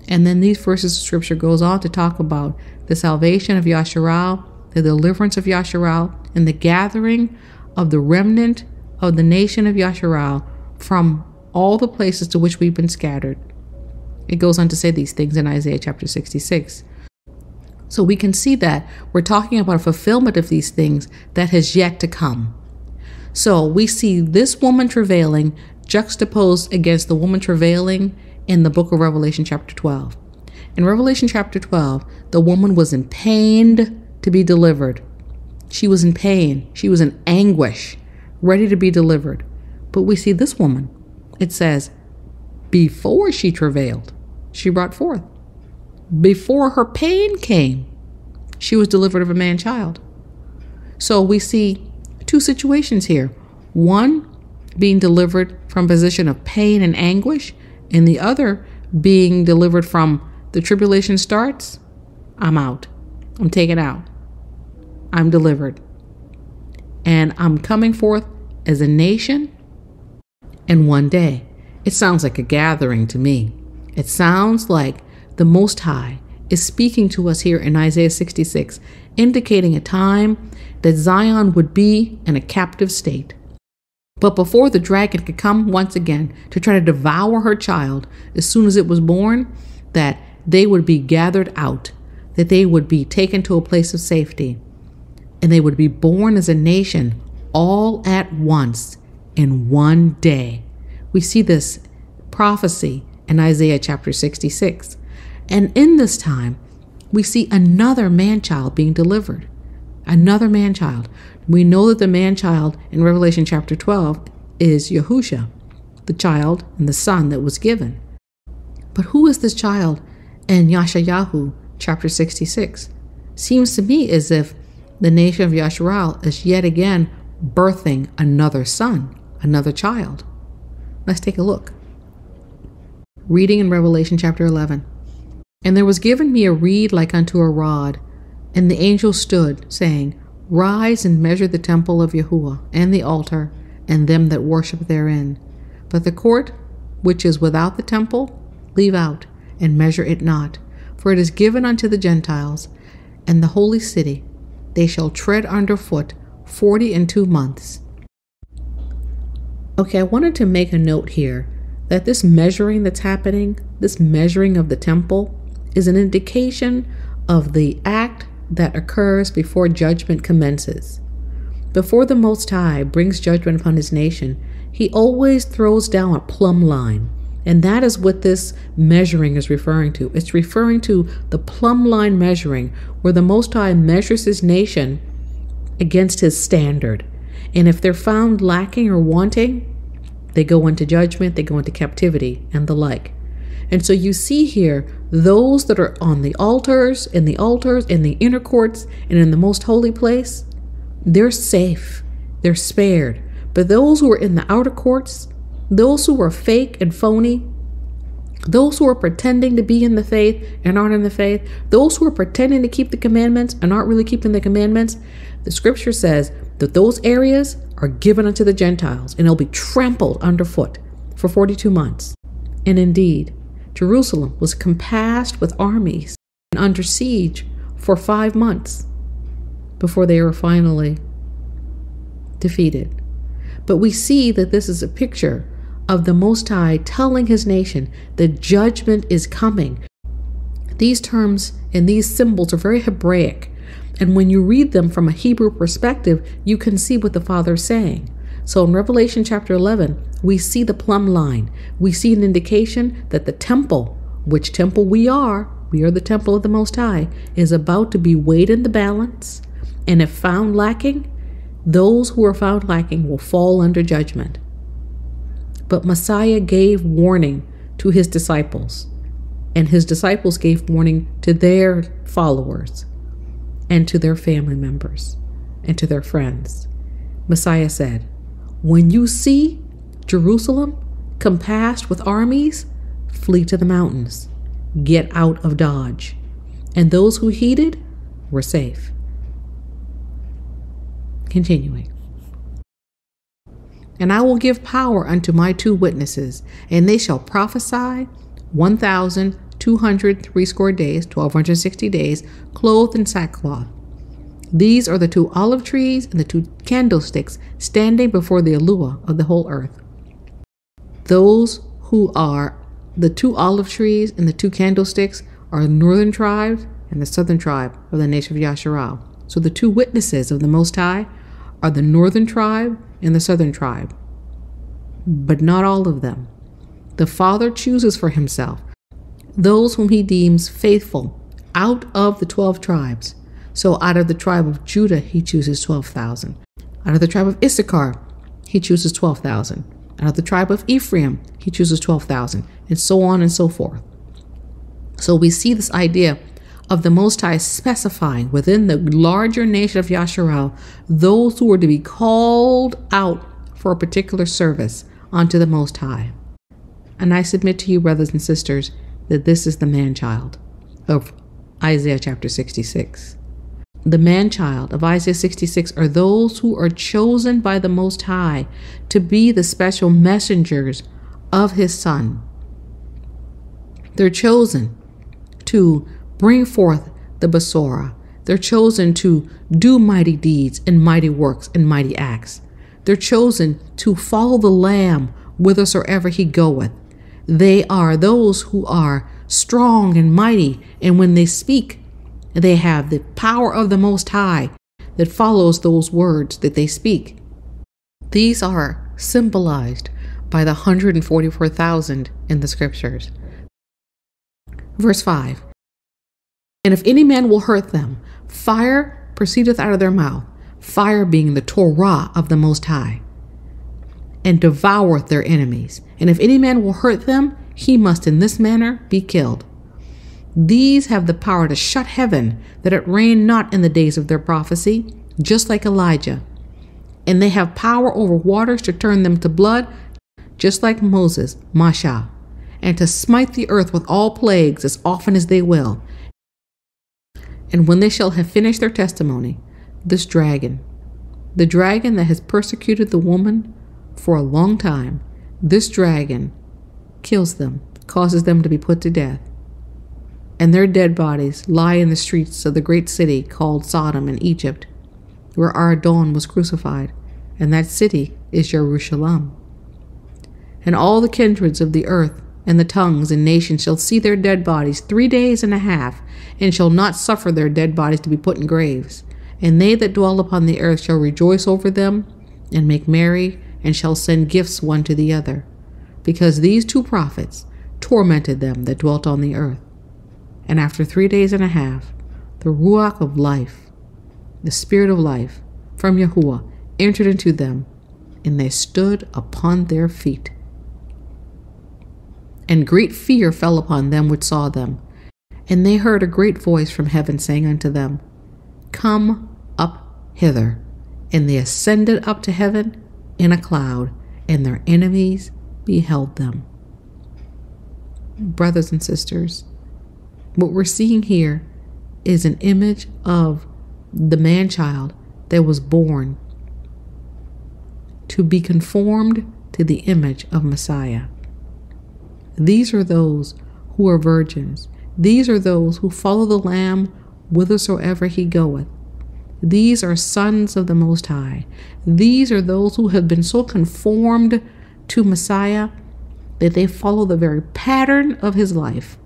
And then these verses of scripture goes on to talk about the salvation of Yasharal, the deliverance of Yasharal, and the gathering of the remnant of the nation of Yasharal from all the places to which we've been scattered. It goes on to say these things in Isaiah chapter 66. So we can see that we're talking about a fulfillment of these things that has yet to come. So we see this woman travailing juxtaposed against the woman travailing in the book of Revelation, chapter 12. In Revelation, chapter 12, the woman was in pain to be delivered. She was in pain, she was in anguish, ready to be delivered. But we see this woman, it says, before she travailed, she brought forth. Before her pain came, she was delivered of a man child. So we see two situations here. One, being delivered from position of pain and anguish, and the other being delivered from the tribulation starts, I'm out. I'm taken out. I'm delivered. And I'm coming forth as a nation in one day. It sounds like a gathering to me. It sounds like the Most High is speaking to us here in Isaiah 66, indicating a time that Zion would be in a captive state. But before the dragon could come once again to try to devour her child as soon as it was born, that they would be gathered out, that they would be taken to a place of safety, and they would be born as a nation all at once in one day. We see this prophecy in Isaiah chapter 66. And in this time, we see another man child being delivered. Another man child. We know that the man child in Revelation chapter 12 is Yahusha, the child and the son that was given. But who is this child in Yashayahu chapter 66? Seems to me as if the nation of Yasharal is yet again birthing another son, another child. Let's take a look. Reading in Revelation chapter 11. And there was given me a reed like unto a rod, and the angel stood, saying, Rise and measure the temple of Yahuwah, and the altar, and them that worship therein. But the court which is without the temple, leave out, and measure it not, for it is given unto the Gentiles, and the holy city. They shall tread under foot forty and two months. Okay, I wanted to make a note here that this measuring that's happening, this measuring of the temple, is an indication of the act that occurs before judgment commences. Before the Most High brings judgment upon his nation, he always throws down a plumb line. And that is what this measuring is referring to. It's referring to the plumb line measuring, where the Most High measures his nation against his standard. And if they're found lacking or wanting, they go into judgment, they go into captivity, and the like. And so you see here those that are on the altars, in the altars, in the inner courts, and in the most holy place, they're safe, they're spared. But those who are in the outer courts, those who are fake and phony, those who are pretending to be in the faith and aren't in the faith, those who are pretending to keep the commandments and aren't really keeping the commandments, the scripture says that those areas are given unto the Gentiles and they'll be trampled underfoot for 42 months. And indeed, Jerusalem was compassed with armies and under siege for five months before they were finally defeated. But we see that this is a picture of the Most High telling his nation that judgment is coming. These terms and these symbols are very Hebraic. And when you read them from a Hebrew perspective, you can see what the Father is saying. So in Revelation chapter 11, we see the plumb line. We see an indication that the temple, which temple we are, we are the temple of the Most High, is about to be weighed in the balance. And if found lacking, those who are found lacking will fall under judgment. But Messiah gave warning to his disciples, and his disciples gave warning to their followers, and to their family members, and to their friends. Messiah said, When you see Jerusalem compassed with armies, flee to the mountains, get out of Dodge. And those who heeded were safe. Continuing. And I will give power unto my two witnesses, and they shall prophesy 1,200 threescore days, 1,260 days, clothed in sackcloth. These are the two olive trees and the two candlesticks standing before the Eluah of the whole earth. Those who are the two olive trees and the two candlesticks are the northern tribe and the southern tribe of the nation of Yasharal. So the two witnesses of the Most High are the northern tribe and the southern tribe, but not all of them. The Father chooses for himself those whom he deems faithful out of the 12 tribes. So out of the tribe of Judah, he chooses 12,000. Out of the tribe of Issachar, he chooses 12,000. Out of the tribe of Ephraim, he chooses 12,000, and so on and so forth. So we see this idea of the Most High specifying within the larger nation of Yasharal those who are to be called out for a particular service unto the Most High. And I submit to you, brothers and sisters, that this is the man child of Isaiah chapter 66. The man child of Isaiah 66 are those who are chosen by the Most High to be the special messengers of His Son. They're chosen to bring forth the Besorah. They're chosen to do mighty deeds and mighty works and mighty acts. They're chosen to follow the Lamb whithersoever he goeth. They are those who are strong and mighty, and when they speak, they have the power of the Most High that follows those words that they speak. These are symbolized by the 144,000 in the scriptures. Verse 5 and if any man will hurt them, fire proceedeth out of their mouth, fire being the Torah of the Most High, and devoureth their enemies. And if any man will hurt them, he must in this manner be killed. These have the power to shut heaven, that it rain not in the days of their prophecy, just like Elijah. And they have power over waters to turn them to blood, just like Moses, Masha, and to smite the earth with all plagues as often as they will and when they shall have finished their testimony, this dragon, the dragon that has persecuted the woman for a long time, this dragon kills them, causes them to be put to death. And their dead bodies lie in the streets of the great city called Sodom in Egypt, where our was crucified, and that city is Jerusalem. And all the kindreds of the earth and the tongues and nations shall see their dead bodies three days and a half, and shall not suffer their dead bodies to be put in graves. And they that dwell upon the earth shall rejoice over them, and make merry, and shall send gifts one to the other, because these two prophets tormented them that dwelt on the earth. And after three days and a half, the Ruach of life, the Spirit of life, from Yahuwah, entered into them, and they stood upon their feet and great fear fell upon them which saw them. And they heard a great voice from heaven saying unto them, Come up hither. And they ascended up to heaven in a cloud, and their enemies beheld them. Brothers and sisters, what we're seeing here is an image of the man child that was born to be conformed to the image of Messiah. These are those who are virgins. These are those who follow the Lamb whithersoever he goeth. These are sons of the Most High. These are those who have been so conformed to Messiah, that they follow the very pattern of his life.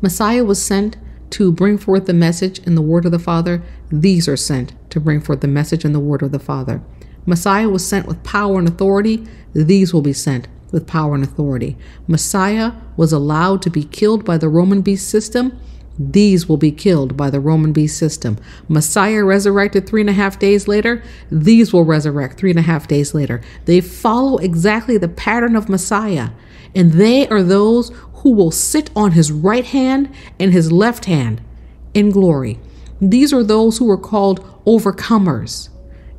Messiah was sent to bring forth the message and the word of the Father. These are sent to bring forth the message and the word of the Father. Messiah was sent with power and authority. These will be sent with power and authority. Messiah was allowed to be killed by the Roman beast system. These will be killed by the Roman beast system. Messiah resurrected three and a half days later. These will resurrect three and a half days later. They follow exactly the pattern of Messiah. And they are those who will sit on his right hand and his left hand in glory. These are those who are called overcomers.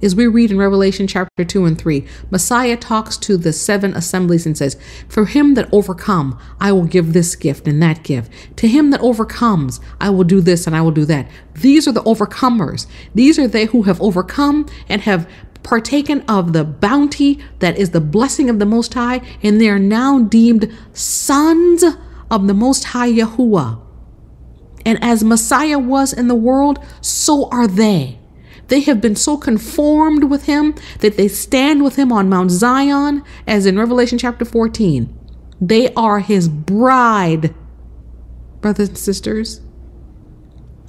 As we read in Revelation chapter 2 and 3, Messiah talks to the seven assemblies and says, For him that overcome, I will give this gift and that gift. To him that overcomes, I will do this and I will do that. These are the overcomers. These are they who have overcome and have partaken of the bounty that is the blessing of the Most High, and they are now deemed sons of the Most High Yahuwah. And as Messiah was in the world, so are they. They have been so conformed with him that they stand with him on Mount Zion, as in Revelation chapter 14. They are his bride, brothers and sisters.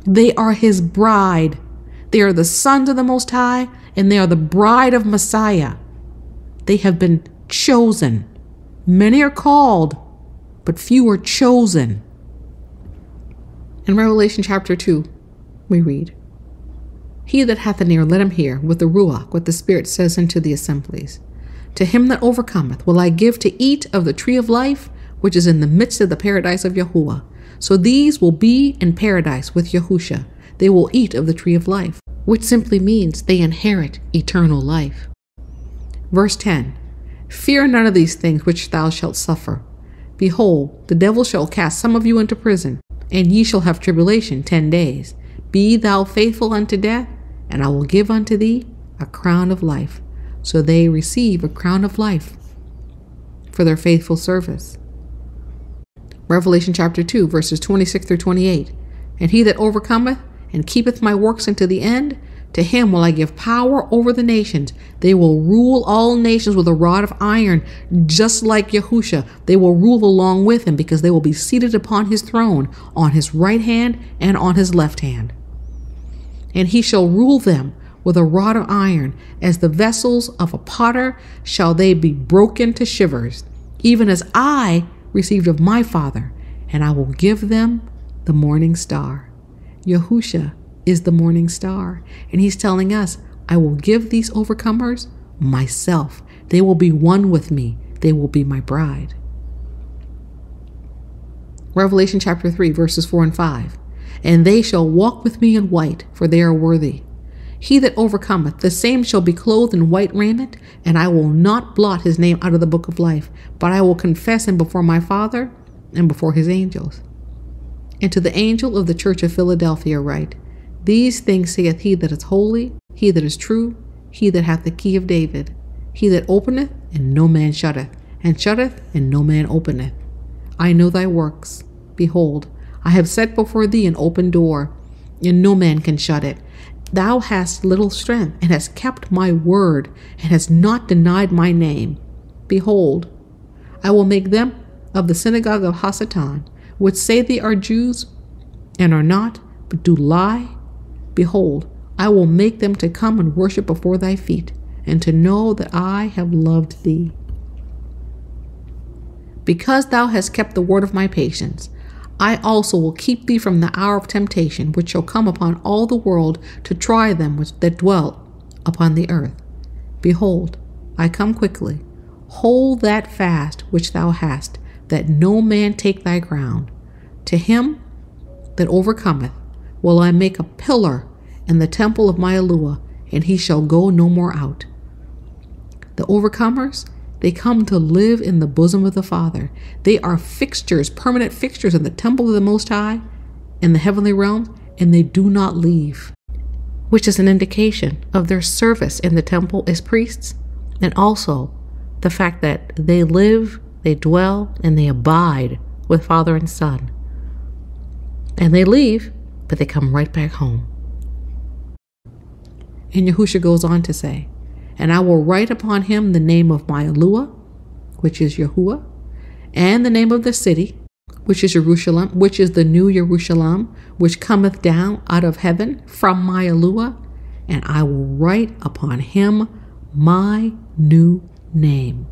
They are his bride. They are the sons of the Most High, and they are the bride of Messiah. They have been chosen. Many are called, but few are chosen. In Revelation chapter 2, we read, he that hath an ear, let him hear with the Ruach what the Spirit says unto the assemblies. To him that overcometh will I give to eat of the tree of life, which is in the midst of the paradise of Yahuwah. So these will be in paradise with Yahusha. They will eat of the tree of life, which simply means they inherit eternal life. Verse 10 Fear none of these things which thou shalt suffer. Behold, the devil shall cast some of you into prison, and ye shall have tribulation ten days. Be thou faithful unto death, and I will give unto thee a crown of life. So they receive a crown of life for their faithful service. Revelation chapter 2, verses 26 through 28. And he that overcometh and keepeth my works unto the end, to him will I give power over the nations. They will rule all nations with a rod of iron, just like Yahusha. They will rule along with him because they will be seated upon his throne, on his right hand and on his left hand and he shall rule them with a rod of iron. As the vessels of a potter shall they be broken to shivers, even as I received of my Father, and I will give them the morning star. Yahusha is the morning star, and he's telling us, I will give these overcomers myself. They will be one with me, they will be my bride. Revelation chapter 3, verses 4 and 5 and they shall walk with me in white, for they are worthy. He that overcometh, the same shall be clothed in white raiment, and I will not blot his name out of the book of life, but I will confess him before my Father and before his angels. And to the angel of the church of Philadelphia write, These things saith he that is holy, he that is true, he that hath the key of David, he that openeth, and no man shutteth, and shutteth, and no man openeth. I know thy works. Behold, I have set before thee an open door, and no man can shut it. Thou hast little strength, and hast kept my word, and hast not denied my name. Behold, I will make them of the synagogue of Hasatan, which say they are Jews, and are not, but do lie. Behold, I will make them to come and worship before thy feet, and to know that I have loved thee. Because thou hast kept the word of my patience, I also will keep thee from the hour of temptation, which shall come upon all the world to try them which that dwell upon the earth. Behold, I come quickly. Hold that fast which thou hast, that no man take thy crown. To him that overcometh will I make a pillar in the temple of my Eluah, and he shall go no more out. The overcomers they come to live in the bosom of the Father. They are fixtures, permanent fixtures in the temple of the Most High, in the heavenly realm, and they do not leave, which is an indication of their service in the temple as priests, and also the fact that they live, they dwell, and they abide with Father and Son. And they leave, but they come right back home. And Yahusha goes on to say, and I will write upon him the name of my Eluah, which is Yahuwah, and the name of the city, which is Jerusalem, which is the new Jerusalem, which cometh down out of heaven from my Eluah, and I will write upon him my new name.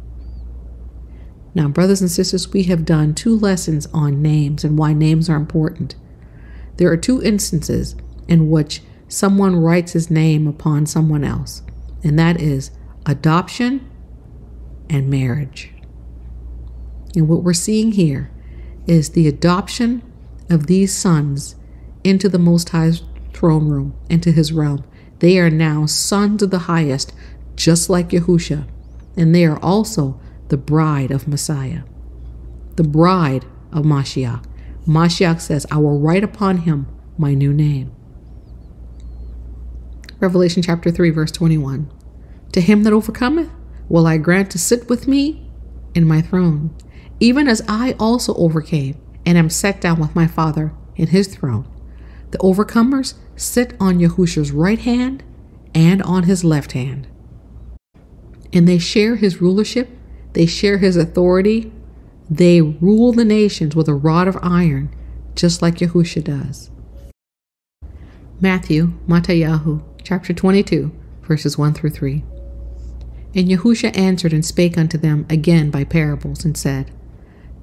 Now, brothers and sisters, we have done two lessons on names and why names are important. There are two instances in which someone writes his name upon someone else, and that is adoption and marriage. And what we're seeing here is the adoption of these sons into the Most High's throne room, into his realm. They are now sons of the highest, just like Yahusha, and they are also the bride of Messiah, the bride of Mashiach. Mashiach says, I will write upon him my new name. Revelation chapter 3, verse 21. To him that overcometh, will I grant to sit with me in my throne, even as I also overcame and am set down with my Father in his throne. The overcomers sit on Yahusha's right hand and on his left hand. And they share his rulership, they share his authority, they rule the nations with a rod of iron, just like Yahusha does. Matthew, Matayahu, chapter 22, verses 1 through 3. And Yahusha answered and spake unto them again by parables, and said,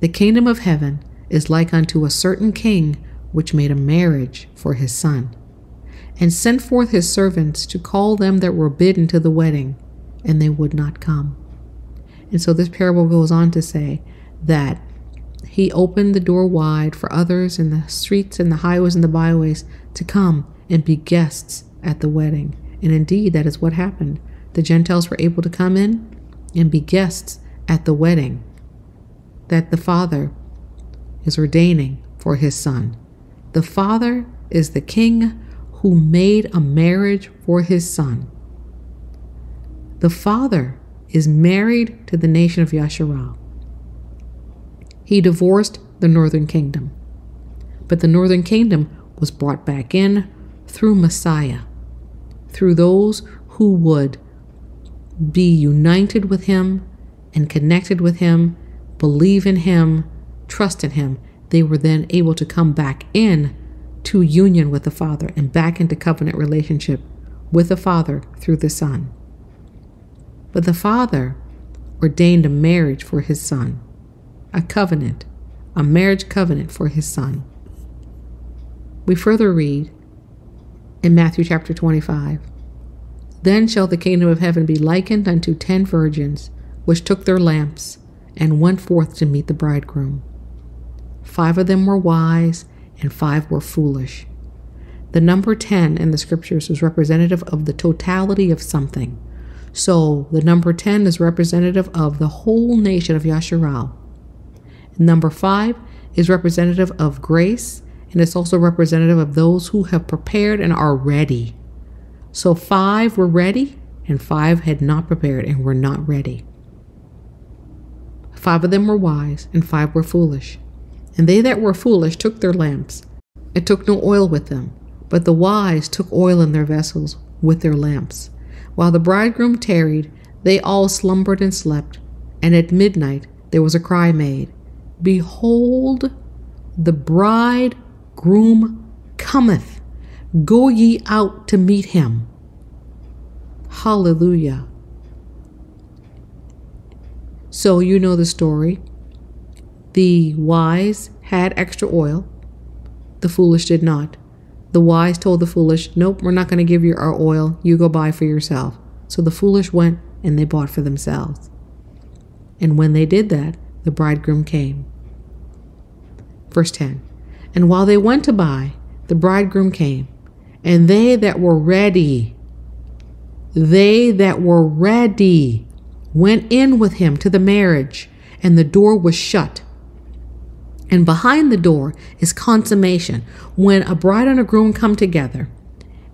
The kingdom of heaven is like unto a certain king which made a marriage for his son, and sent forth his servants to call them that were bidden to the wedding, and they would not come. And so this parable goes on to say that he opened the door wide for others in the streets and the highways and the byways to come and be guests at the wedding. And indeed, that is what happened. The Gentiles were able to come in and be guests at the wedding that the Father is ordaining for his Son. The Father is the King who made a marriage for his Son. The Father is married to the nation of Yasharal. He divorced the northern kingdom, but the northern kingdom was brought back in through Messiah through those who would be united with Him and connected with Him, believe in Him, trust in Him, they were then able to come back in to union with the Father and back into covenant relationship with the Father through the Son. But the Father ordained a marriage for His Son, a covenant, a marriage covenant for His Son. We further read in Matthew chapter 25. Then shall the kingdom of heaven be likened unto ten virgins, which took their lamps and went forth to meet the bridegroom. Five of them were wise, and five were foolish. The number 10 in the scriptures is representative of the totality of something. So the number 10 is representative of the whole nation of Yasharal. Number 5 is representative of grace and it's also representative of those who have prepared and are ready. So five were ready, and five had not prepared and were not ready. Five of them were wise, and five were foolish. And they that were foolish took their lamps, and took no oil with them. But the wise took oil in their vessels with their lamps. While the bridegroom tarried, they all slumbered and slept. And at midnight there was a cry made Behold, the bridegroom cometh. Go ye out to meet him. Hallelujah. So you know the story. The wise had extra oil, the foolish did not. The wise told the foolish, Nope, we're not going to give you our oil. You go buy for yourself. So the foolish went and they bought for themselves. And when they did that, the bridegroom came. Verse 10 and while they went to buy, the bridegroom came, and they that were ready, they that were ready, went in with him to the marriage, and the door was shut. And behind the door is consummation. When a bride and a groom come together,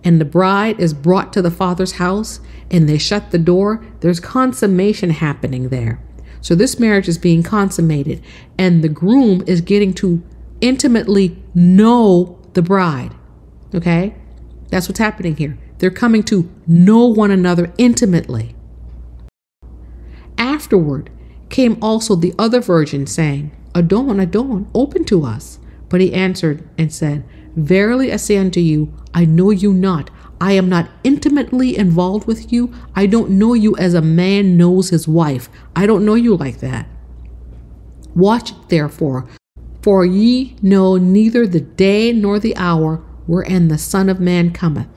and the bride is brought to the father's house, and they shut the door, there's consummation happening there. So this marriage is being consummated, and the groom is getting to intimately know the bride. Okay? That's what's happening here. They're coming to know one another intimately. Afterward came also the other virgins, saying, Adon, Adon, open to us. But he answered and said, Verily I say unto you, I know you not. I am not intimately involved with you. I don't know you as a man knows his wife. I don't know you like that. Watch therefore, for ye know neither the day nor the hour wherein the Son of Man cometh.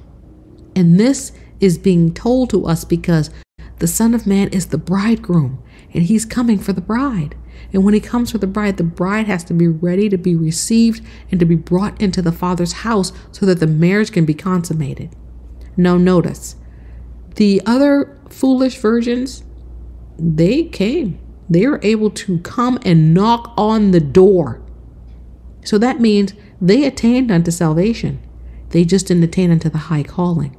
And this is being told to us because the Son of Man is the bridegroom, and he's coming for the bride. And when he comes for the bride, the bride has to be ready to be received and to be brought into the Father's house so that the marriage can be consummated. Now, notice the other foolish virgins, they came. They were able to come and knock on the door. So that means they attained unto salvation. They just didn't attain unto the high calling.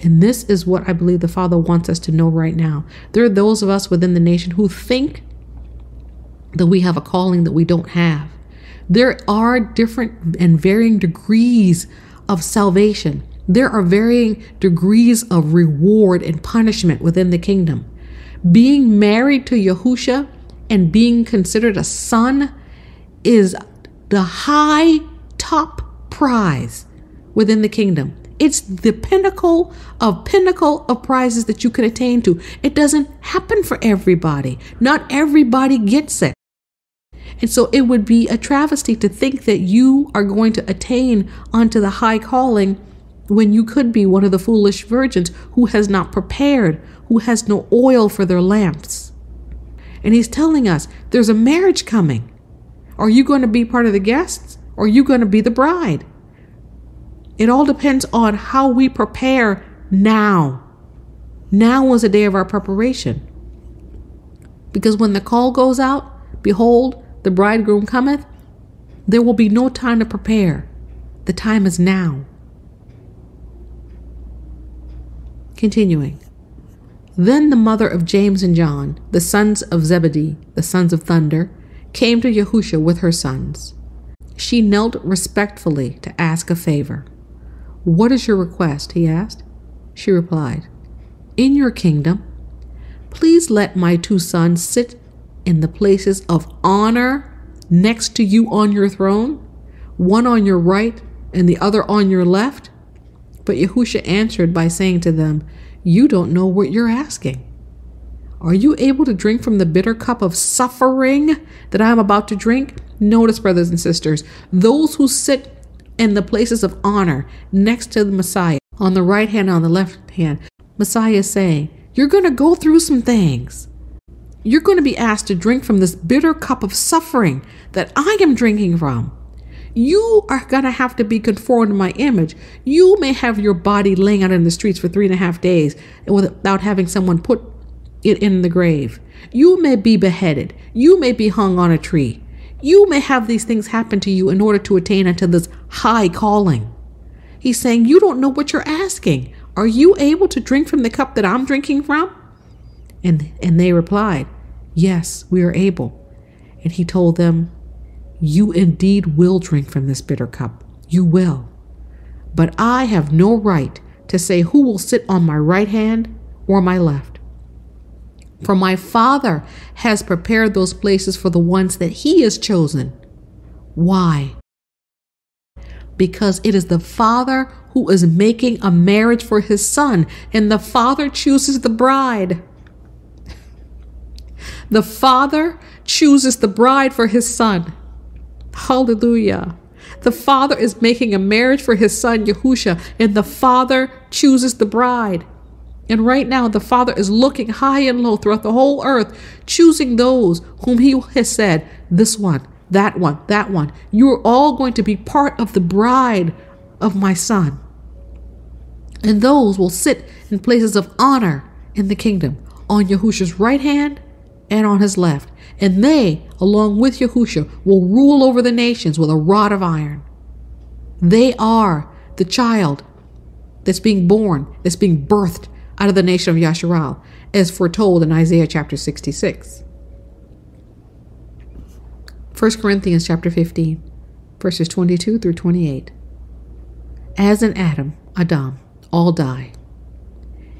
And this is what I believe the Father wants us to know right now. There are those of us within the nation who think that we have a calling that we don't have. There are different and varying degrees of salvation. There are varying degrees of reward and punishment within the kingdom. Being married to Yahusha and being considered a son is the high top prize within the kingdom. It's the pinnacle of pinnacle of prizes that you can attain to. It doesn't happen for everybody. Not everybody gets it. And so it would be a travesty to think that you are going to attain onto the high calling when you could be one of the foolish virgins who has not prepared, who has no oil for their lamps. And he's telling us there's a marriage coming. Are you going to be part of the guests or are you going to be the bride? It all depends on how we prepare now. Now is the day of our preparation. Because when the call goes out, behold, the bridegroom cometh, there will be no time to prepare. The time is now. Continuing. Then the mother of James and John, the sons of Zebedee, the sons of thunder, came to Yahusha with her sons. She knelt respectfully to ask a favor. What is your request? he asked. She replied, In your kingdom, please let my two sons sit in the places of honor next to you on your throne, one on your right and the other on your left. But Yahusha answered by saying to them, You don't know what you're asking. Are you able to drink from the bitter cup of suffering that I am about to drink? Notice, brothers and sisters, those who sit in the places of honor next to the Messiah, on the right hand, on the left hand. Messiah is saying, You're going to go through some things. You're going to be asked to drink from this bitter cup of suffering that I am drinking from. You are going to have to be conformed to my image. You may have your body laying out in the streets for three and a half days without having someone put it in the grave. You may be beheaded. You may be hung on a tree. You may have these things happen to you in order to attain unto this high calling. He's saying, You don't know what you're asking. Are you able to drink from the cup that I'm drinking from? And, and they replied, Yes, we are able. And he told them, You indeed will drink from this bitter cup. You will. But I have no right to say who will sit on my right hand or my left. For my Father has prepared those places for the ones that He has chosen. Why? Because it is the Father who is making a marriage for His Son, and the Father chooses the bride. The Father chooses the bride for His Son. Hallelujah. The Father is making a marriage for His Son, Yahusha, and the Father chooses the bride. And right now, the Father is looking high and low throughout the whole earth, choosing those whom He has said, This one, that one, that one. You are all going to be part of the bride of my Son. And those will sit in places of honor in the kingdom on Yahusha's right hand and on his left. And they, along with Yahusha, will rule over the nations with a rod of iron. They are the child that's being born, that's being birthed out of the nation of Yasharal, as foretold in Isaiah chapter 66. 1 Corinthians chapter 15, verses 22 through 28. As in Adam, Adam, all die.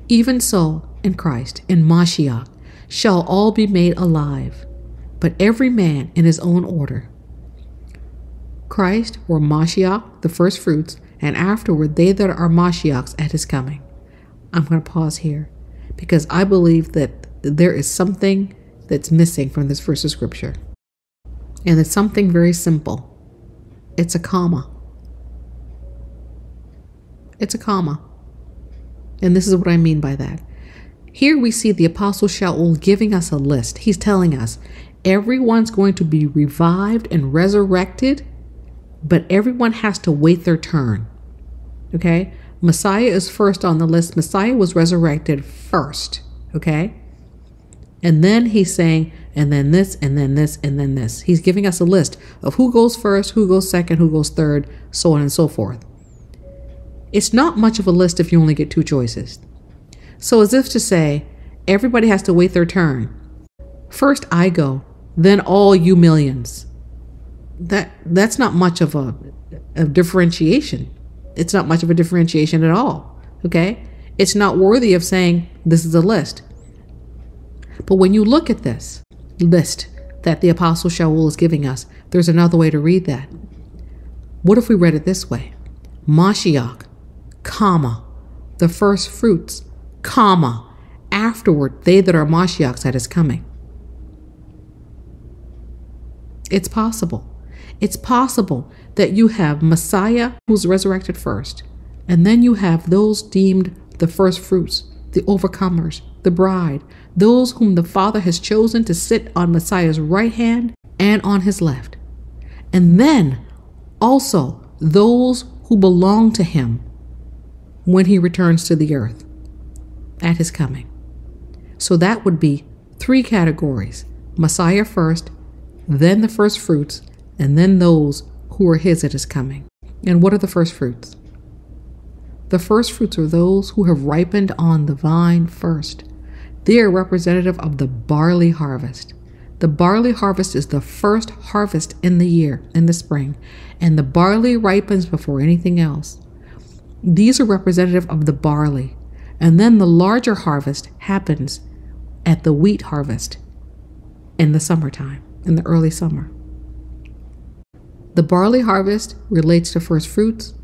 Even so, in Christ, in Mashiach, shall all be made alive, but every man in his own order. Christ or Mashiach, the first fruits, and afterward they that are Mashiachs at his coming. I'm going to pause here because I believe that there is something that's missing from this verse of scripture. And it's something very simple it's a comma. It's a comma. And this is what I mean by that. Here we see the Apostle Shaul giving us a list. He's telling us everyone's going to be revived and resurrected, but everyone has to wait their turn. Okay? Messiah is first on the list. Messiah was resurrected first. Okay? And then he's saying, and then this, and then this, and then this. He's giving us a list of who goes first, who goes second, who goes third, so on and so forth. It's not much of a list if you only get two choices. So, as if to say, everybody has to wait their turn. First I go, then all you millions. That that's not much of a, differentiation. It's not much of a differentiation at all. Okay? It's not worthy of saying this is a list. But when you look at this list that the Apostle Shaul is giving us, there's another way to read that. What if we read it this way? Mashiach, comma, the first fruits, comma, afterward they that are Mashiachs at his coming. It's possible. It's possible that you have Messiah who's resurrected first, and then you have those deemed the first fruits, the overcomers, the bride, those whom the Father has chosen to sit on Messiah's right hand and on his left. And then also those who belong to him when he returns to the earth at his coming. So that would be three categories Messiah first, then the first fruits, and then those who are his at his coming. And what are the first fruits? The first fruits are those who have ripened on the vine first. They are representative of the barley harvest. The barley harvest is the first harvest in the year, in the spring, and the barley ripens before anything else. These are representative of the barley. And then the larger harvest happens at the wheat harvest in the summertime, in the early summer. The barley harvest relates to first fruits,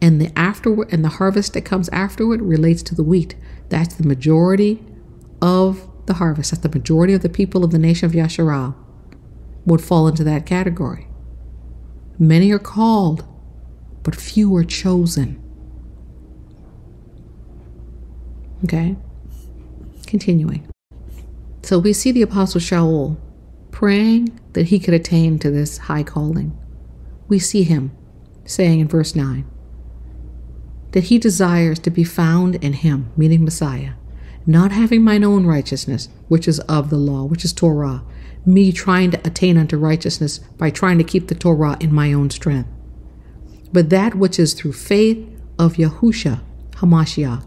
and the afterward and the harvest that comes afterward relates to the wheat. That's the majority of the harvest. That's the majority of the people of the nation of Yasharal would fall into that category. Many are called, but few are chosen. Okay? Continuing. So we see the Apostle Shaul praying that he could attain to this high calling. We see him saying in verse 9 that he desires to be found in him, meaning Messiah, not having mine own righteousness, which is of the law, which is Torah, me trying to attain unto righteousness by trying to keep the Torah in my own strength, but that which is through faith of Yahusha, Hamashiach,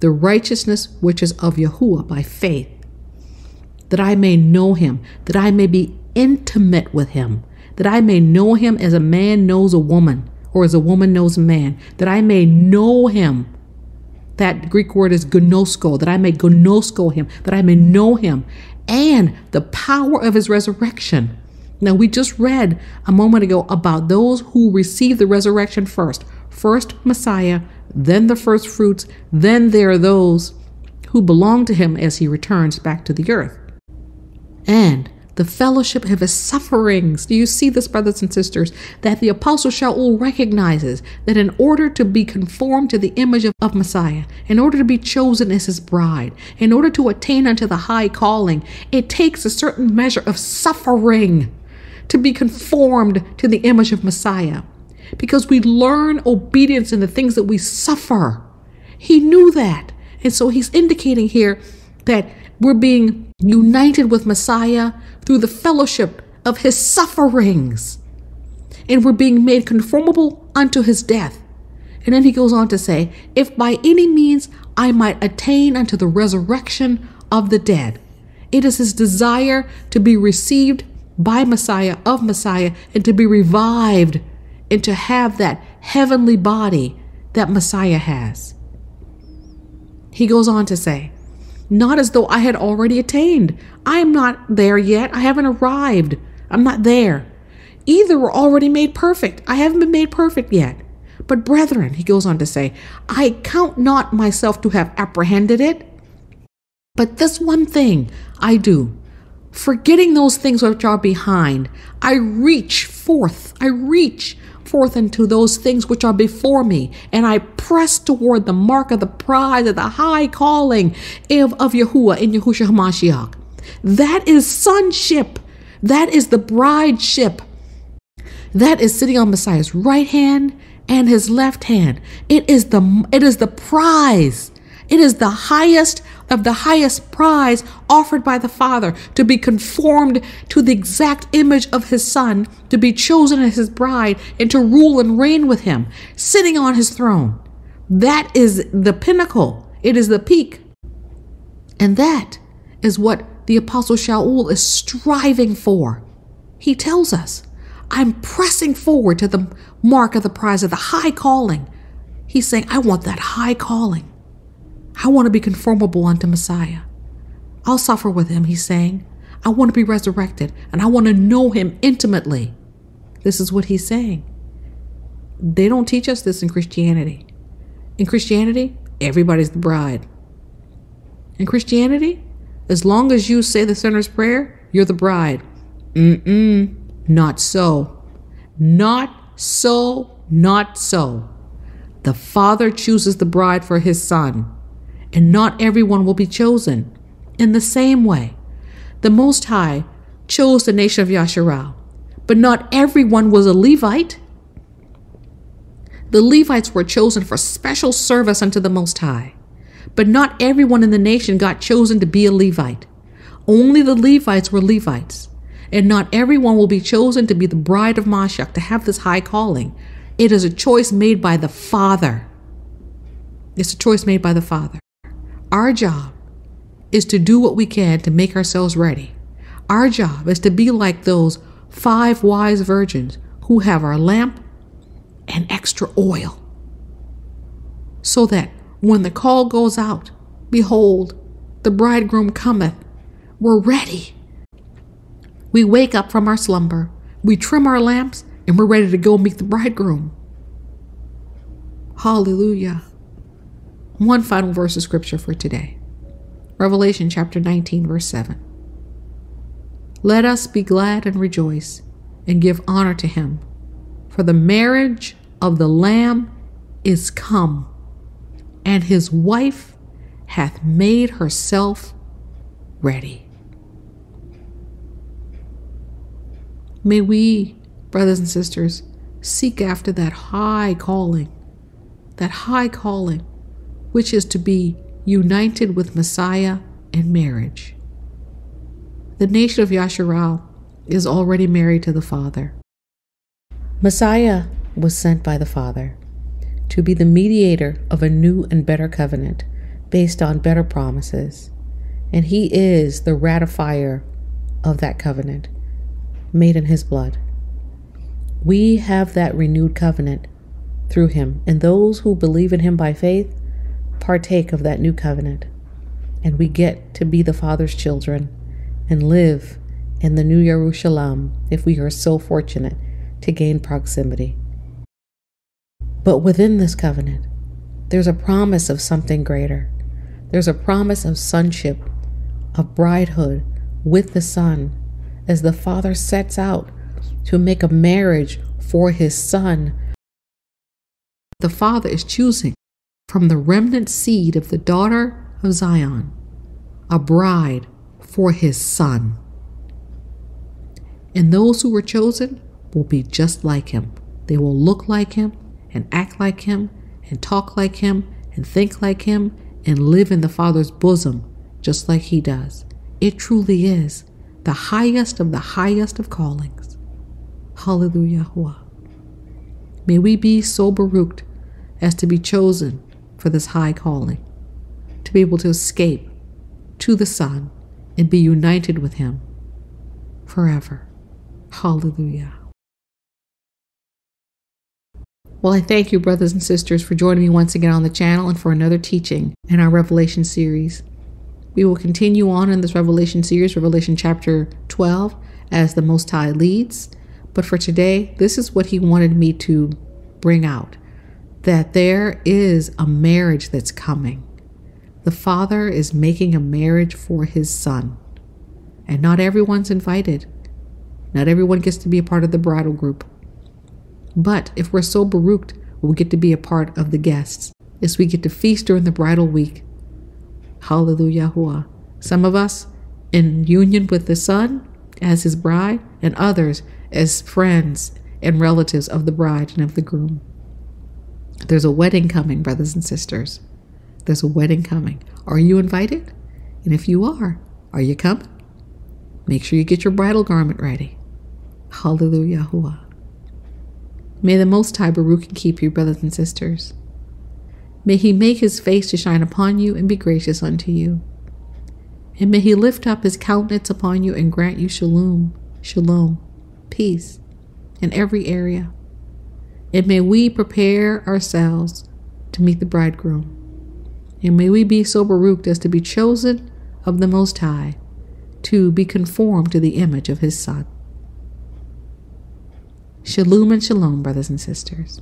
the righteousness which is of Yahuwah by faith, that I may know him, that I may be intimate with him, that I may know him as a man knows a woman, or as a woman knows a man, that I may know him. That Greek word is gnosko, that I may gnosko him, that I may know him, and the power of his resurrection. Now, we just read a moment ago about those who receive the resurrection first. First, Messiah, then the first fruits, then there are those who belong to him as he returns back to the earth. And the fellowship of his sufferings. Do you see this, brothers and sisters? That the Apostle Shaul recognizes that in order to be conformed to the image of, of, Messiah, in order to be chosen as his bride, in order to attain unto the high calling, it takes a certain measure of suffering to be conformed to the image of Messiah because we learn obedience in the things that we suffer. He knew that. And so he's indicating here that we're being united with Messiah through the fellowship of his sufferings. And we're being made conformable unto his death. And then he goes on to say, If by any means I might attain unto the resurrection of the dead. It is his desire to be received by Messiah, of Messiah, and to be revived and to have that heavenly body that Messiah has. He goes on to say, not as though I had already attained. I am not there yet. I haven't arrived. I'm not there. Either were already made perfect. I haven't been made perfect yet. But brethren, he goes on to say, I count not myself to have apprehended it, but this one thing I do, forgetting those things which are behind, I reach forth, I reach forth into those things which are before me, and I press toward the mark of the prize of the high calling of, Yahuwah in Yahushua HaMashiach. That is sonship. That is the brideship. That is sitting on Messiah's right hand and his left hand. It is the it is the prize. It is the highest of the highest prize offered by the Father to be conformed to the exact image of his Son, to be chosen as his bride, and to rule and reign with him, sitting on his throne. That is the pinnacle, it is the peak. And that is what the Apostle Shaul is striving for. He tells us, I'm pressing forward to the mark of the prize of the high calling. He's saying, I want that high calling. I want to be conformable unto Messiah. I'll suffer with him, he's saying. I want to be resurrected and I want to know him intimately. This is what he's saying. They don't teach us this in Christianity. In Christianity, everybody's the bride. In Christianity, as long as you say the sinner's prayer, you're the bride. Mm-mm, not so. Not so, not so. The Father chooses the bride for his Son and not everyone will be chosen. In the same way, the Most High chose the nation of Yasharal, but not everyone was a Levite. The Levites were chosen for special service unto the Most High, but not everyone in the nation got chosen to be a Levite. Only the Levites were Levites, and not everyone will be chosen to be the bride of Mashiach, to have this high calling. It is a choice made by the Father. It's a choice made by the Father. Our job is to do what we can to make ourselves ready. Our job is to be like those five wise virgins who have our lamp and extra oil. So that when the call goes out, behold, the bridegroom cometh, we're ready. We wake up from our slumber, we trim our lamps, and we're ready to go meet the bridegroom. Hallelujah. One final verse of scripture for today Revelation chapter 19, verse 7. Let us be glad and rejoice and give honor to him, for the marriage of the Lamb is come, and his wife hath made herself ready. May we, brothers and sisters, seek after that high calling, that high calling which is to be united with Messiah in marriage. The nation of Yasharal is already married to the Father. Messiah was sent by the Father to be the mediator of a new and better covenant based on better promises, and he is the ratifier of that covenant made in his blood. We have that renewed covenant through him, and those who believe in him by faith partake of that new covenant. And we get to be the Father's children and live in the new Jerusalem if we are so fortunate to gain proximity. But within this covenant, there's a promise of something greater. There's a promise of sonship, of bridehood with the Son, as the Father sets out to make a marriage for his Son. The Father is choosing from the remnant seed of the daughter of Zion, a bride for his son. And those who were chosen will be just like him. They will look like him and act like him and talk like him and think like him and live in the Father's bosom just like he does. It truly is the highest of the highest of callings. Hallelujah. May we be so baruched as to be chosen for this high calling, to be able to escape to the Son and be united with Him forever. Hallelujah. Well, I thank you, brothers and sisters, for joining me once again on the channel and for another teaching in our Revelation series. We will continue on in this Revelation series, Revelation chapter 12, as the Most High leads. But for today, this is what He wanted me to bring out that there is a marriage that's coming. The Father is making a marriage for His Son, and not everyone's invited. Not everyone gets to be a part of the bridal group. But if we're so baruched, we'll get to be a part of the guests as we get to feast during the bridal week. Hallelujah. Some of us in union with the Son as his bride, and others as friends and relatives of the bride and of the groom. There's a wedding coming, brothers and sisters. There's a wedding coming. Are you invited? And if you are, are you coming? Make sure you get your bridal garment ready. Hallelujah. May the Most High Baruch keep you, brothers and sisters. May he make his face to shine upon you and be gracious unto you. And may he lift up his countenance upon you and grant you shalom, shalom, peace in every area. And may we prepare ourselves to meet the bridegroom. And may we be so baruched as to be chosen of the Most High, to be conformed to the image of his Son. Shalom and shalom, brothers and sisters.